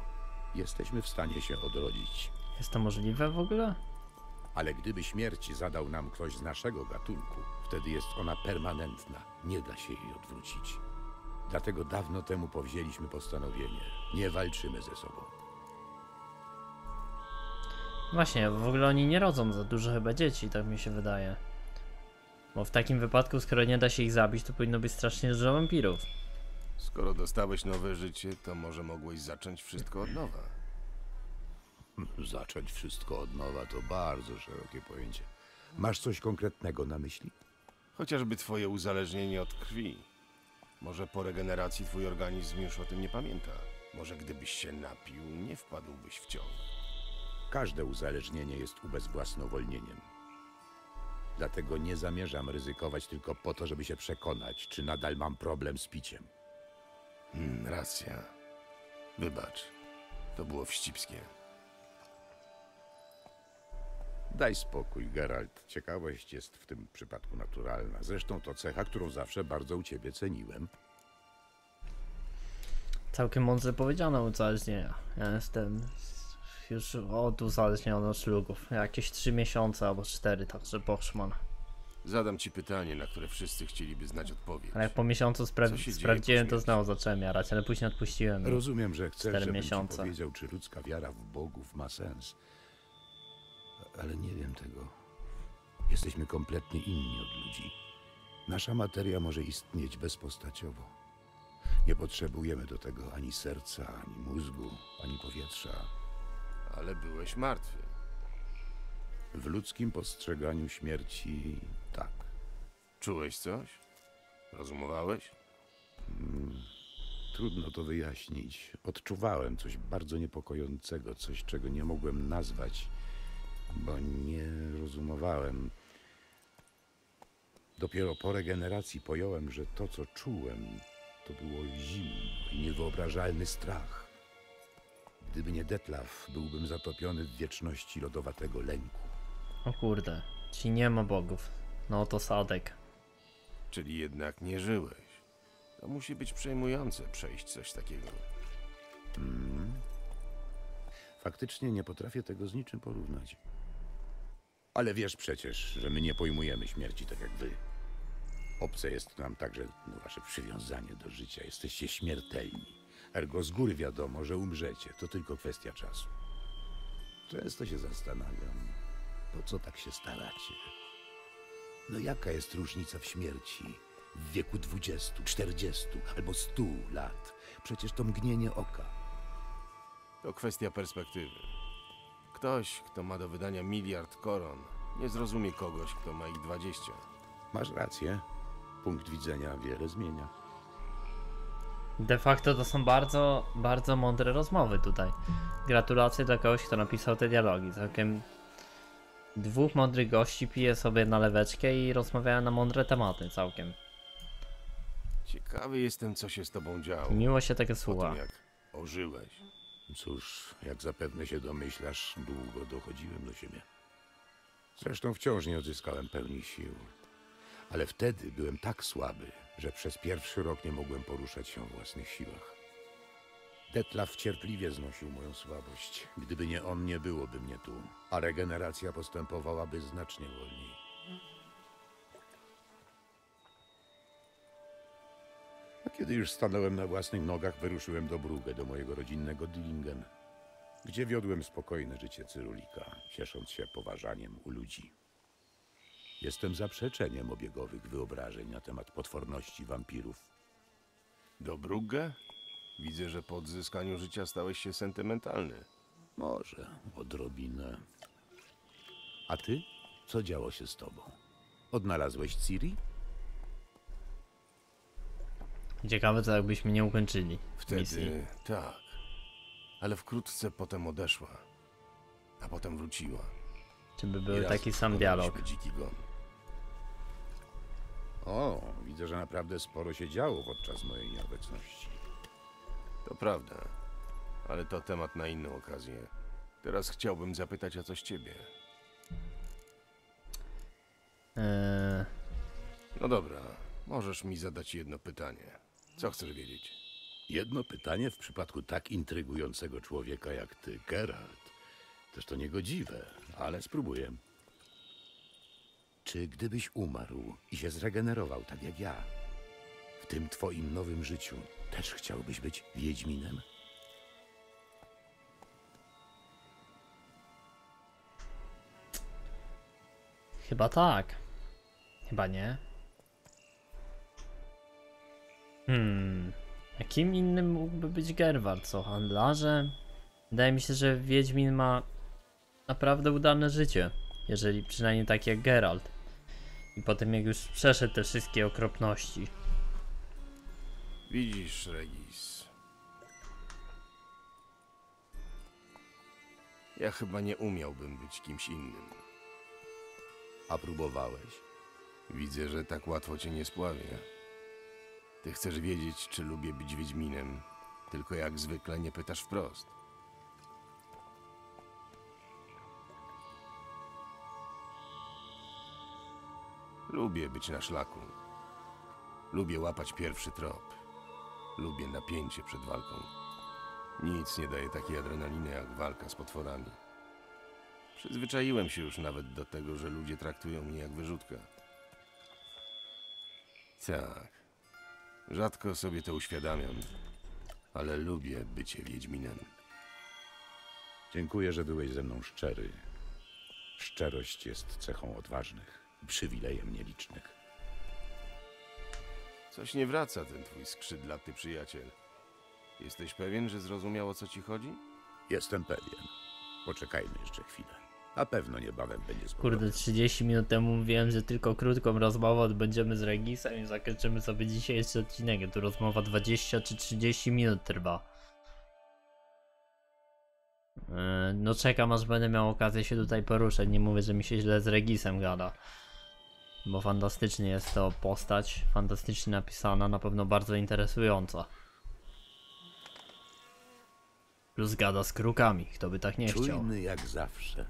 jesteśmy w stanie się odrodzić. jest to możliwe w ogóle? Ale gdyby śmierć zadał nam ktoś z naszego gatunku, wtedy jest ona permanentna. Nie da się jej odwrócić. Dlatego dawno temu powzięliśmy postanowienie. Nie walczymy ze sobą. Właśnie, w ogóle oni nie rodzą za dużo chyba dzieci, tak mi się wydaje. Bo w takim wypadku, skoro nie da się ich zabić, to powinno być strasznie dużo wampirów. Skoro dostałeś nowe życie, to może mogłeś zacząć wszystko od nowa. Zacząć wszystko od nowa to bardzo szerokie pojęcie. Masz coś konkretnego na myśli? Chociażby twoje uzależnienie od krwi. Może po regeneracji twój organizm już o tym nie pamięta. Może gdybyś się napił, nie wpadłbyś w ciąg. Każde uzależnienie jest ubezwłasnowolnieniem. Dlatego nie zamierzam ryzykować tylko po to, żeby się przekonać, czy nadal mam problem z piciem. Hmm, racja. Wybacz. To było wścibskie. Daj spokój, Geralt. Ciekawość jest w tym przypadku naturalna. Zresztą to cecha, którą zawsze bardzo u ciebie ceniłem. Całkiem mądrze powiedziano uzależnienia. Ja jestem już od uzależniony od szlugów. Jakieś 3 miesiące albo 4, także poszman. Zadam ci pytanie, na które wszyscy chcieliby znać odpowiedź. Ale jak po miesiącu spra Co się dzieje sprawdziłem, po to śmierci? znowu zacząłem jarać, ale później odpuściłem. Rozumiem, że chcesz, Cztery żebym miesiące. ci powiedział, czy ludzka wiara w bogów ma sens. Ale nie wiem tego. Jesteśmy kompletnie inni od ludzi. Nasza materia może istnieć bezpostaciowo. Nie potrzebujemy do tego ani serca, ani mózgu, ani powietrza. Ale byłeś martwy. W ludzkim postrzeganiu śmierci tak. Czułeś coś? Rozumowałeś? Trudno to wyjaśnić. Odczuwałem coś bardzo niepokojącego, coś, czego nie mogłem nazwać, bo nie rozumowałem. Dopiero po regeneracji pojąłem, że to, co czułem, to było zimno i niewyobrażalny strach. Gdyby nie Detlaf, byłbym zatopiony w wieczności lodowatego lęku. O kurde, ci nie ma bogów. No to sadek. Czyli jednak nie żyłeś. To musi być przejmujące przejść coś takiego. Faktycznie nie potrafię tego z niczym porównać. Ale wiesz przecież, że my nie pojmujemy śmierci tak jak wy. Obce jest nam także wasze przywiązanie do życia. Jesteście śmiertelni. Ergo z góry wiadomo, że umrzecie. To tylko kwestia czasu. Często się zastanawiam, po co tak się staracie? No jaka jest różnica w śmierci w wieku 20, 40 albo 100 lat? Przecież to mgnienie oka. To kwestia perspektywy. Ktoś, kto ma do wydania miliard koron, nie zrozumie kogoś, kto ma ich 20. Masz rację. Punkt widzenia wiele zmienia. De facto to są bardzo, bardzo mądre rozmowy tutaj. Gratulacje dla kogoś, kto napisał te dialogi. Całkiem dwóch mądrych gości pije sobie na leweczkę i rozmawiają na mądre tematy całkiem. Ciekawy jestem, co się z tobą działo. Miło się tego Po słucha. tym, jak ożyłeś. Cóż, jak zapewne się domyślasz, długo dochodziłem do siebie. Zresztą wciąż nie odzyskałem pełni sił. Ale wtedy byłem tak słaby, że przez pierwszy rok nie mogłem poruszać się o własnych siłach. Detlaf cierpliwie znosił moją słabość. Gdyby nie on, nie byłoby mnie tu, a regeneracja postępowałaby znacznie wolniej. Kiedy już stanąłem na własnych nogach, wyruszyłem do Brugge, do mojego rodzinnego Dillingen, gdzie wiodłem spokojne życie cyrulika, ciesząc się poważaniem u ludzi. Jestem zaprzeczeniem obiegowych wyobrażeń na temat potworności wampirów. Do Brugge? Widzę, że po odzyskaniu życia stałeś się sentymentalny. Może odrobinę. A ty? Co działo się z tobą? Odnalazłeś Ciri? Ciekawe co jakbyśmy nie ukończyli Wtedy misji. tak. Ale wkrótce potem odeszła. A potem wróciła. Czy by był taki sam dialog. Dziki gon. O, widzę, że naprawdę sporo się działo podczas mojej nieobecności. To prawda. Ale to temat na inną okazję. Teraz chciałbym zapytać o coś ciebie. Eee, No dobra, możesz mi zadać jedno pytanie. Co chcesz wiedzieć? Jedno pytanie w przypadku tak intrygującego człowieka jak ty, Geralt. Też to niegodziwe, ale spróbuję. Czy gdybyś umarł i się zregenerował tak jak ja, w tym twoim nowym życiu też chciałbyś być Wiedźminem? chyba tak. Chyba nie. Hmm. A kim innym mógłby być Gerwart? Co, handlarzem? Wydaje mi się, że Wiedźmin ma naprawdę udane życie. Jeżeli przynajmniej tak jak Geralt. I potem jak już przeszedł te wszystkie okropności. Widzisz, Regis. Ja chyba nie umiałbym być kimś innym. A próbowałeś? Widzę, że tak łatwo cię nie spławię. Ty chcesz wiedzieć, czy lubię być Wiedźminem, tylko jak zwykle nie pytasz wprost. Lubię być na szlaku. Lubię łapać pierwszy trop. Lubię napięcie przed walką. Nic nie daje takiej adrenaliny jak walka z potworami. Przyzwyczaiłem się już nawet do tego, że ludzie traktują mnie jak wyrzutka. Tak. Rzadko sobie to uświadamiam, ale lubię bycie Wiedźminem. Dziękuję, że byłeś ze mną szczery. Szczerość jest cechą odważnych, przywilejem nielicznych. Coś nie wraca ten twój skrzydlaty przyjaciel. Jesteś pewien, że zrozumiał o co ci chodzi? Jestem pewien. Poczekajmy jeszcze chwilę. Na pewno niebawem będzie z Kurde, powrotem. 30 minut temu mówiłem, że tylko krótką rozmowę odbędziemy z Regisem i zakończymy sobie dzisiejszy odcinek. Tu rozmowa 20 czy 30 minut trwa. Yy, No czekam aż będę miał okazję się tutaj poruszać. Nie mówię, że mi się źle z Regisem gada. Bo fantastycznie jest to postać, fantastycznie napisana, na pewno bardzo interesująca. Plus gada z krukami, kto by tak nie chciał. Czujny jak zawsze.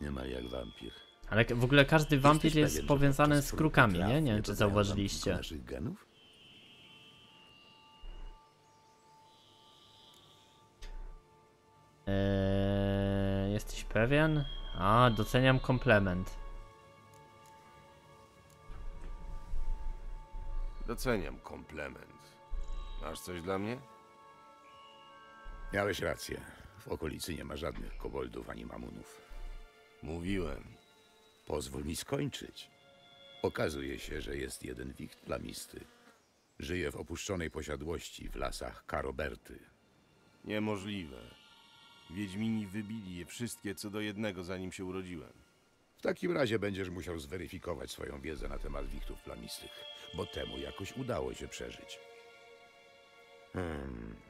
Niemal jak wampir. Ale w ogóle każdy wampir Jesteś jest pewien, powiązany z krukami, nie? Nie wiem, czy zauważyliście. tylko naszych genów? Eee, jesteś pewien? A, doceniam komplement. Doceniam komplement. Masz coś dla mnie? Miałeś rację. W okolicy nie ma żadnych koboldów ani mamunów. Mówiłem. Pozwól mi skończyć. Okazuje się, że jest jeden wicht plamisty. Żyje w opuszczonej posiadłości w lasach Karoberty. Niemożliwe. Wiedźmini wybili je wszystkie co do jednego, zanim się urodziłem. W takim razie będziesz musiał zweryfikować swoją wiedzę na temat wichtów plamistych, bo temu jakoś udało się przeżyć. Hmm.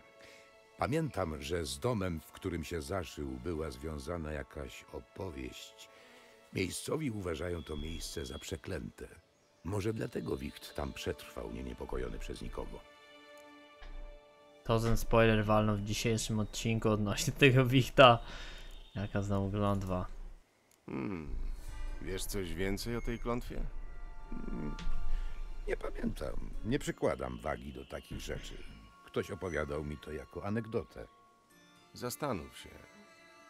Pamiętam, że z domem, w którym się zaszył, była związana jakaś opowieść. Miejscowi uważają to miejsce za przeklęte. Może dlatego wicht tam przetrwał, nie niepokojony przez nikogo. To ten spoiler walną w dzisiejszym odcinku odnośnie [laughs] tego wichta. Jaka znowu glądwa. Hmm. Wiesz coś więcej o tej klątwie? Nie pamiętam. Nie przykładam wagi do takich rzeczy. Ktoś opowiadał mi to jako anegdotę. Zastanów się.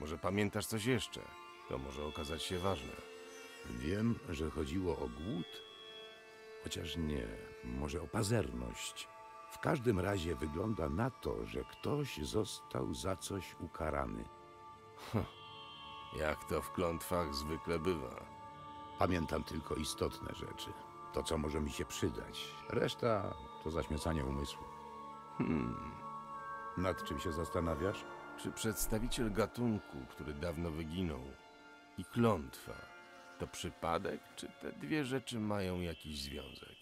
Może pamiętasz coś jeszcze? To może okazać się ważne. Wiem, że chodziło o głód, chociaż nie, może o pazerność. W każdym razie wygląda na to, że ktoś został za coś ukarany. Jak to w klątwach zwykle bywa. Pamiętam tylko istotne rzeczy. To, co może mi się przydać. Reszta to zaśmiecanie umysłu. Hmm. Nad czym się zastanawiasz? Czy przedstawiciel gatunku, który dawno wyginął, i klątwa to przypadek, czy te dwie rzeczy mają jakiś związek?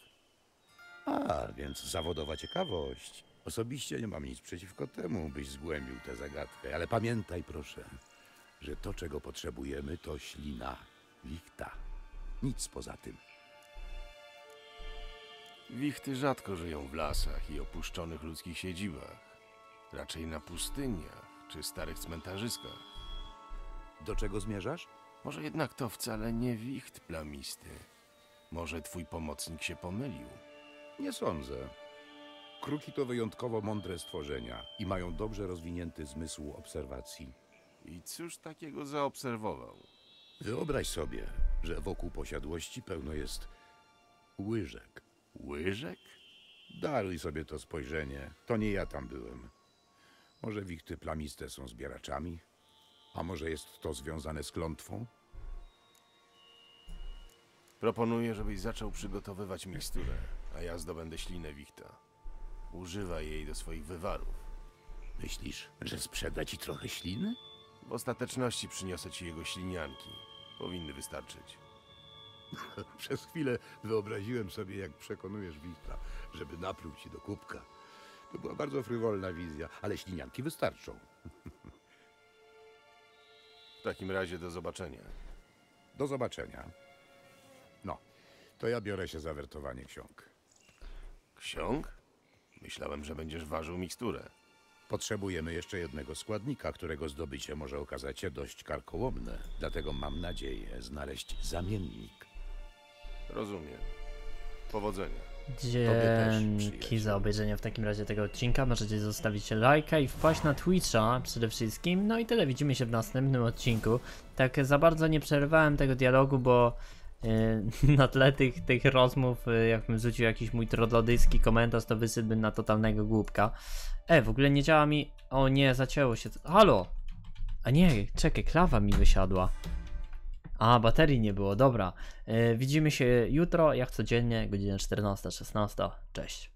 A, więc zawodowa ciekawość. Osobiście nie mam nic przeciwko temu, byś zgłębił tę zagadkę, ale pamiętaj proszę, że to, czego potrzebujemy, to ślina, lichta. Nic poza tym. Wichty rzadko żyją w lasach i opuszczonych ludzkich siedzibach. Raczej na pustyniach czy starych cmentarzyskach. Do czego zmierzasz? Może jednak to wcale nie wicht plamisty. Może twój pomocnik się pomylił? Nie sądzę. Kruki to wyjątkowo mądre stworzenia i mają dobrze rozwinięty zmysł obserwacji. I cóż takiego zaobserwował? Wyobraź sobie, że wokół posiadłości pełno jest łyżek. Łyżek? Daruj sobie to spojrzenie. To nie ja tam byłem. Może wichty plamiste są zbieraczami? A może jest to związane z klątwą? Proponuję, żebyś zaczął przygotowywać miksturę, a ja zdobędę ślinę wichta. Używaj jej do swoich wywarów. Myślisz, że sprzeda ci trochę śliny? W ostateczności przyniosę ci jego ślinianki. Powinny wystarczyć. [laughs] Przez chwilę wyobraziłem sobie, jak przekonujesz wichta, żeby napluł ci do kubka. To była bardzo frywolna wizja, ale ślinianki wystarczą. W takim razie do zobaczenia. Do zobaczenia. No, to ja biorę się za wertowanie ksiąg. Ksiąg? Myślałem, że będziesz ważył miksturę. Potrzebujemy jeszcze jednego składnika, którego zdobycie może okazać się dość karkołomne. Dlatego mam nadzieję znaleźć zamiennik. Rozumiem. Powodzenia. Dzięki za obejrzenie w takim razie tego odcinka. Możecie zostawić lajka i wpaść na Twitcha przede wszystkim. No i tyle, widzimy się w następnym odcinku. Tak za bardzo nie przerwałem tego dialogu, bo yy, [laughs] na tle tych, tych rozmów, yy, jakbym rzucił jakiś mój trododyski komentarz, to wysyłbym na totalnego głupka. E, w ogóle nie działa mi... O nie, zacięło się. Halo! A nie, czekaj, klawa mi wysiadła. A, baterii nie było, dobra. Yy, widzimy się jutro, jak codziennie, godzina 14-16. Cześć.